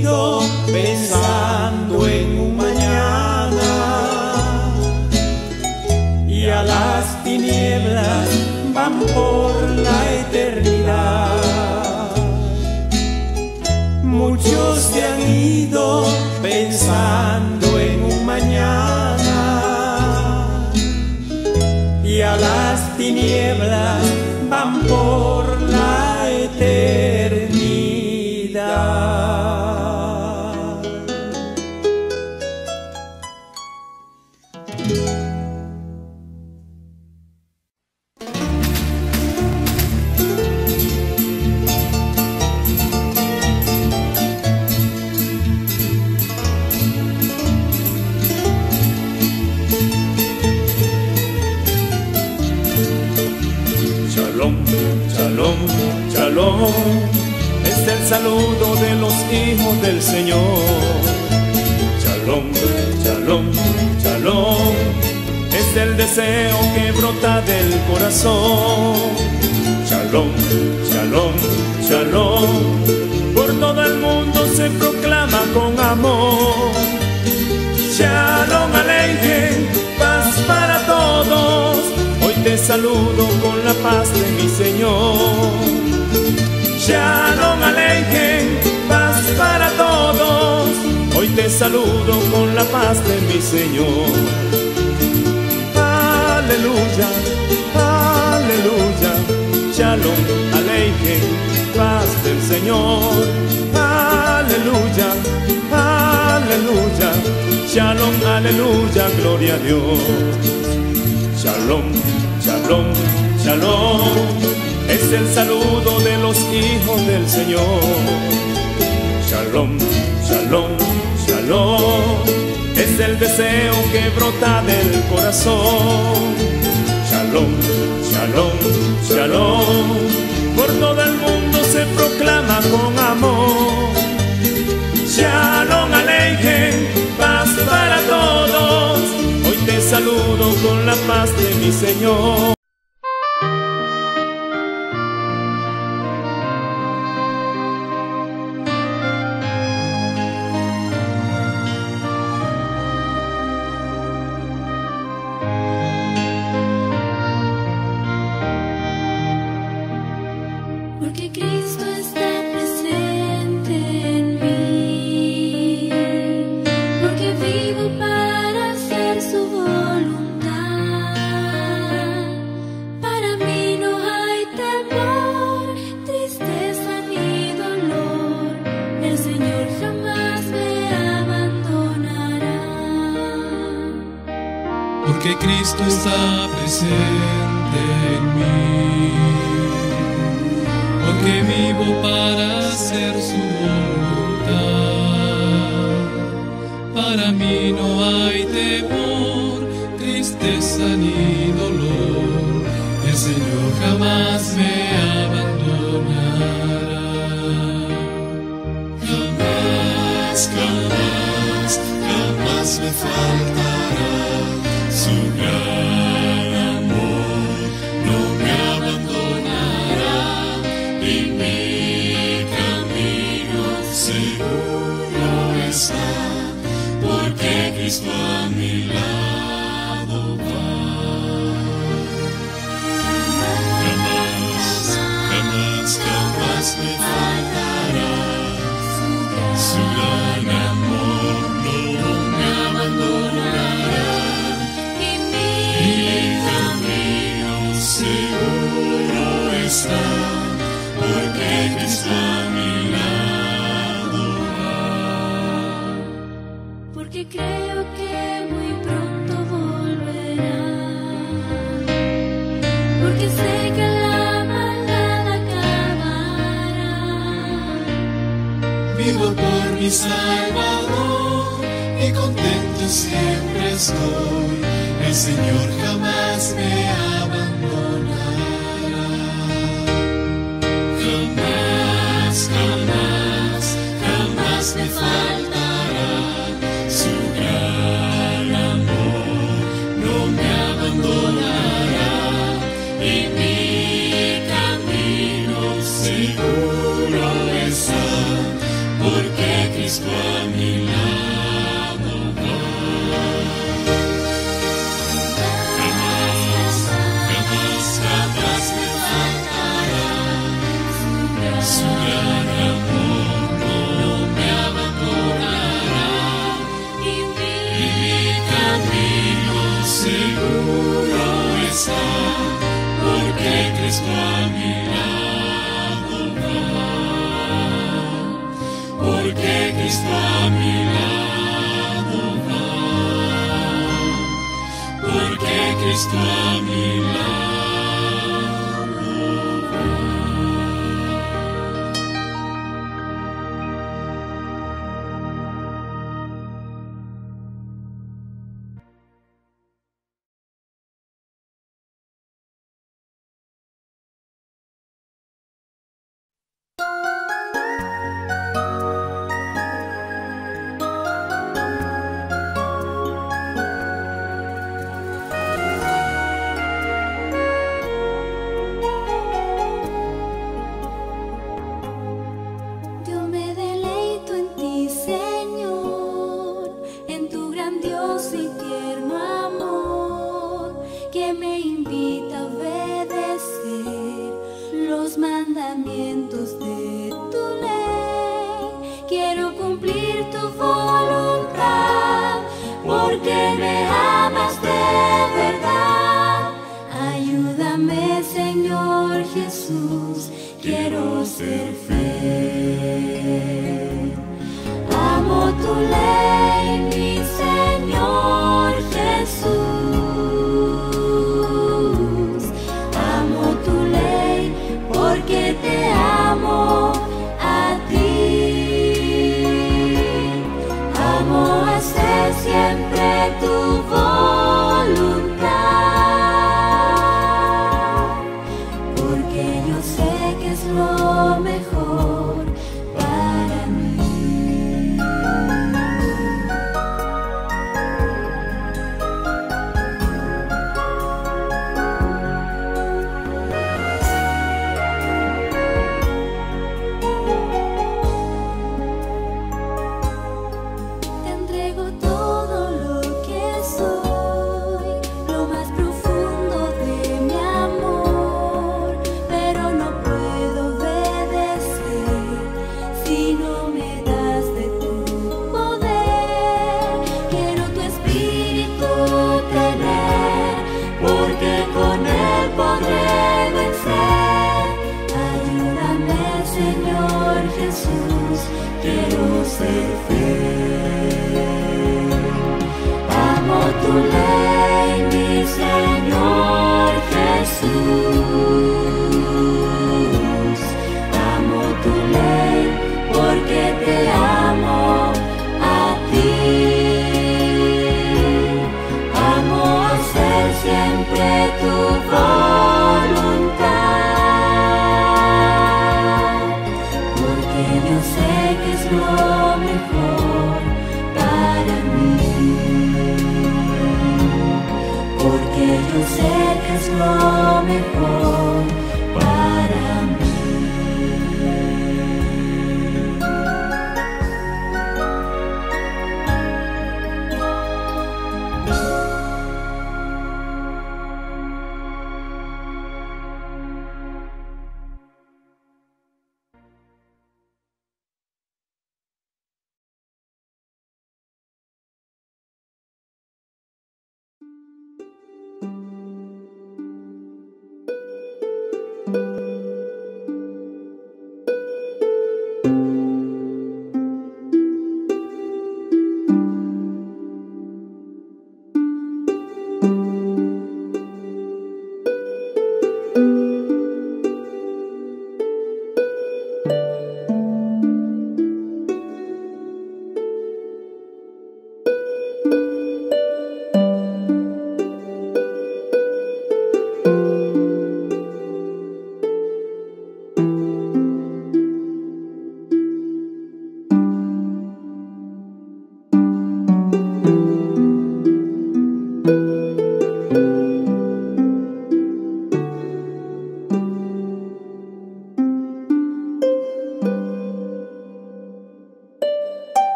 han ido pensando en un mañana y a las tinieblas van por la eternidad. Muchos se han ido pensando en un mañana y a las tinieblas van por saludo de los hijos del Señor. Shalom, shalom, shalom. Es el deseo que brota del corazón. Shalom, shalom, shalom. Por todo el mundo se proclama con amor. Shalom Aleichem, paz para todos. Hoy te saludo con la paz de mi Señor. Shalom Aleichem, paz para todos. Hoy te saludo con la paz de mi Señor. Aleluya, aleluya. Shalom Aleichem, paz del Señor. Aleluya, aleluya. Shalom, aleluya, gloria a Dios. Shalom, shalom, shalom. El saludo de los hijos del Señor. Shalom, shalom, shalom. Es el deseo que brota del corazón. Shalom, shalom, shalom. Por todo el mundo se proclama con amor. Shalom Aleichem, paz para todos. Hoy te saludo con la paz de mi Señor. Porque Cristo está presente en mí, porque vivo para hacer su voluntad. Para mí no hay temor, tristeza ni dolor, el Señor jamás me abandonará. Porque Cristo mi Salvador y contento siempre estoy. El Señor jamás me abandonará.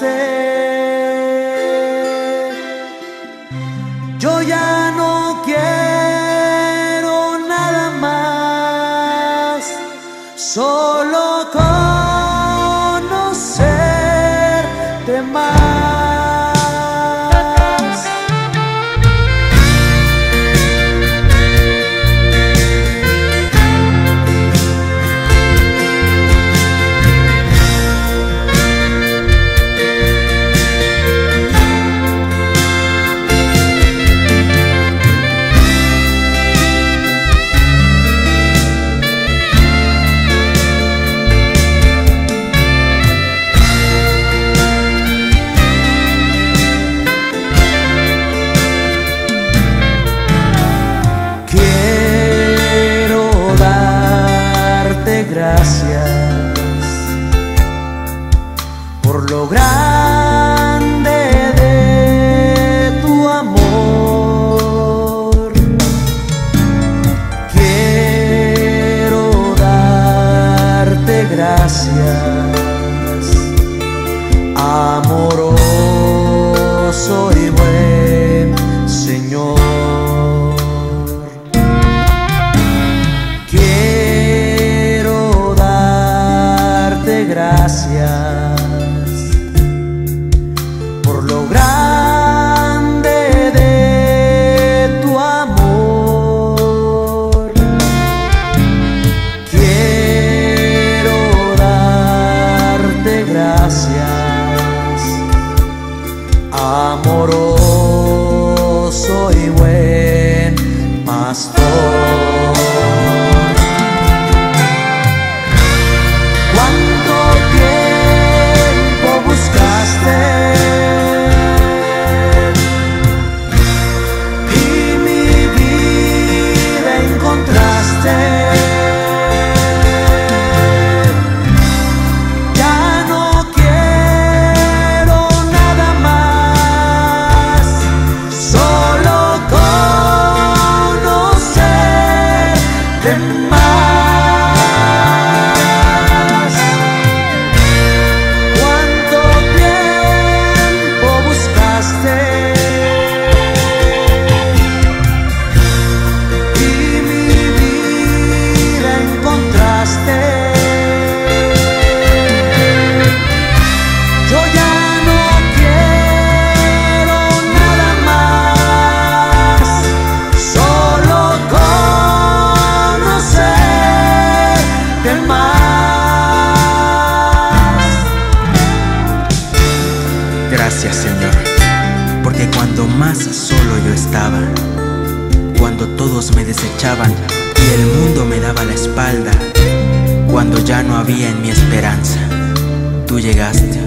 say no había en mi esperanza, tú llegaste.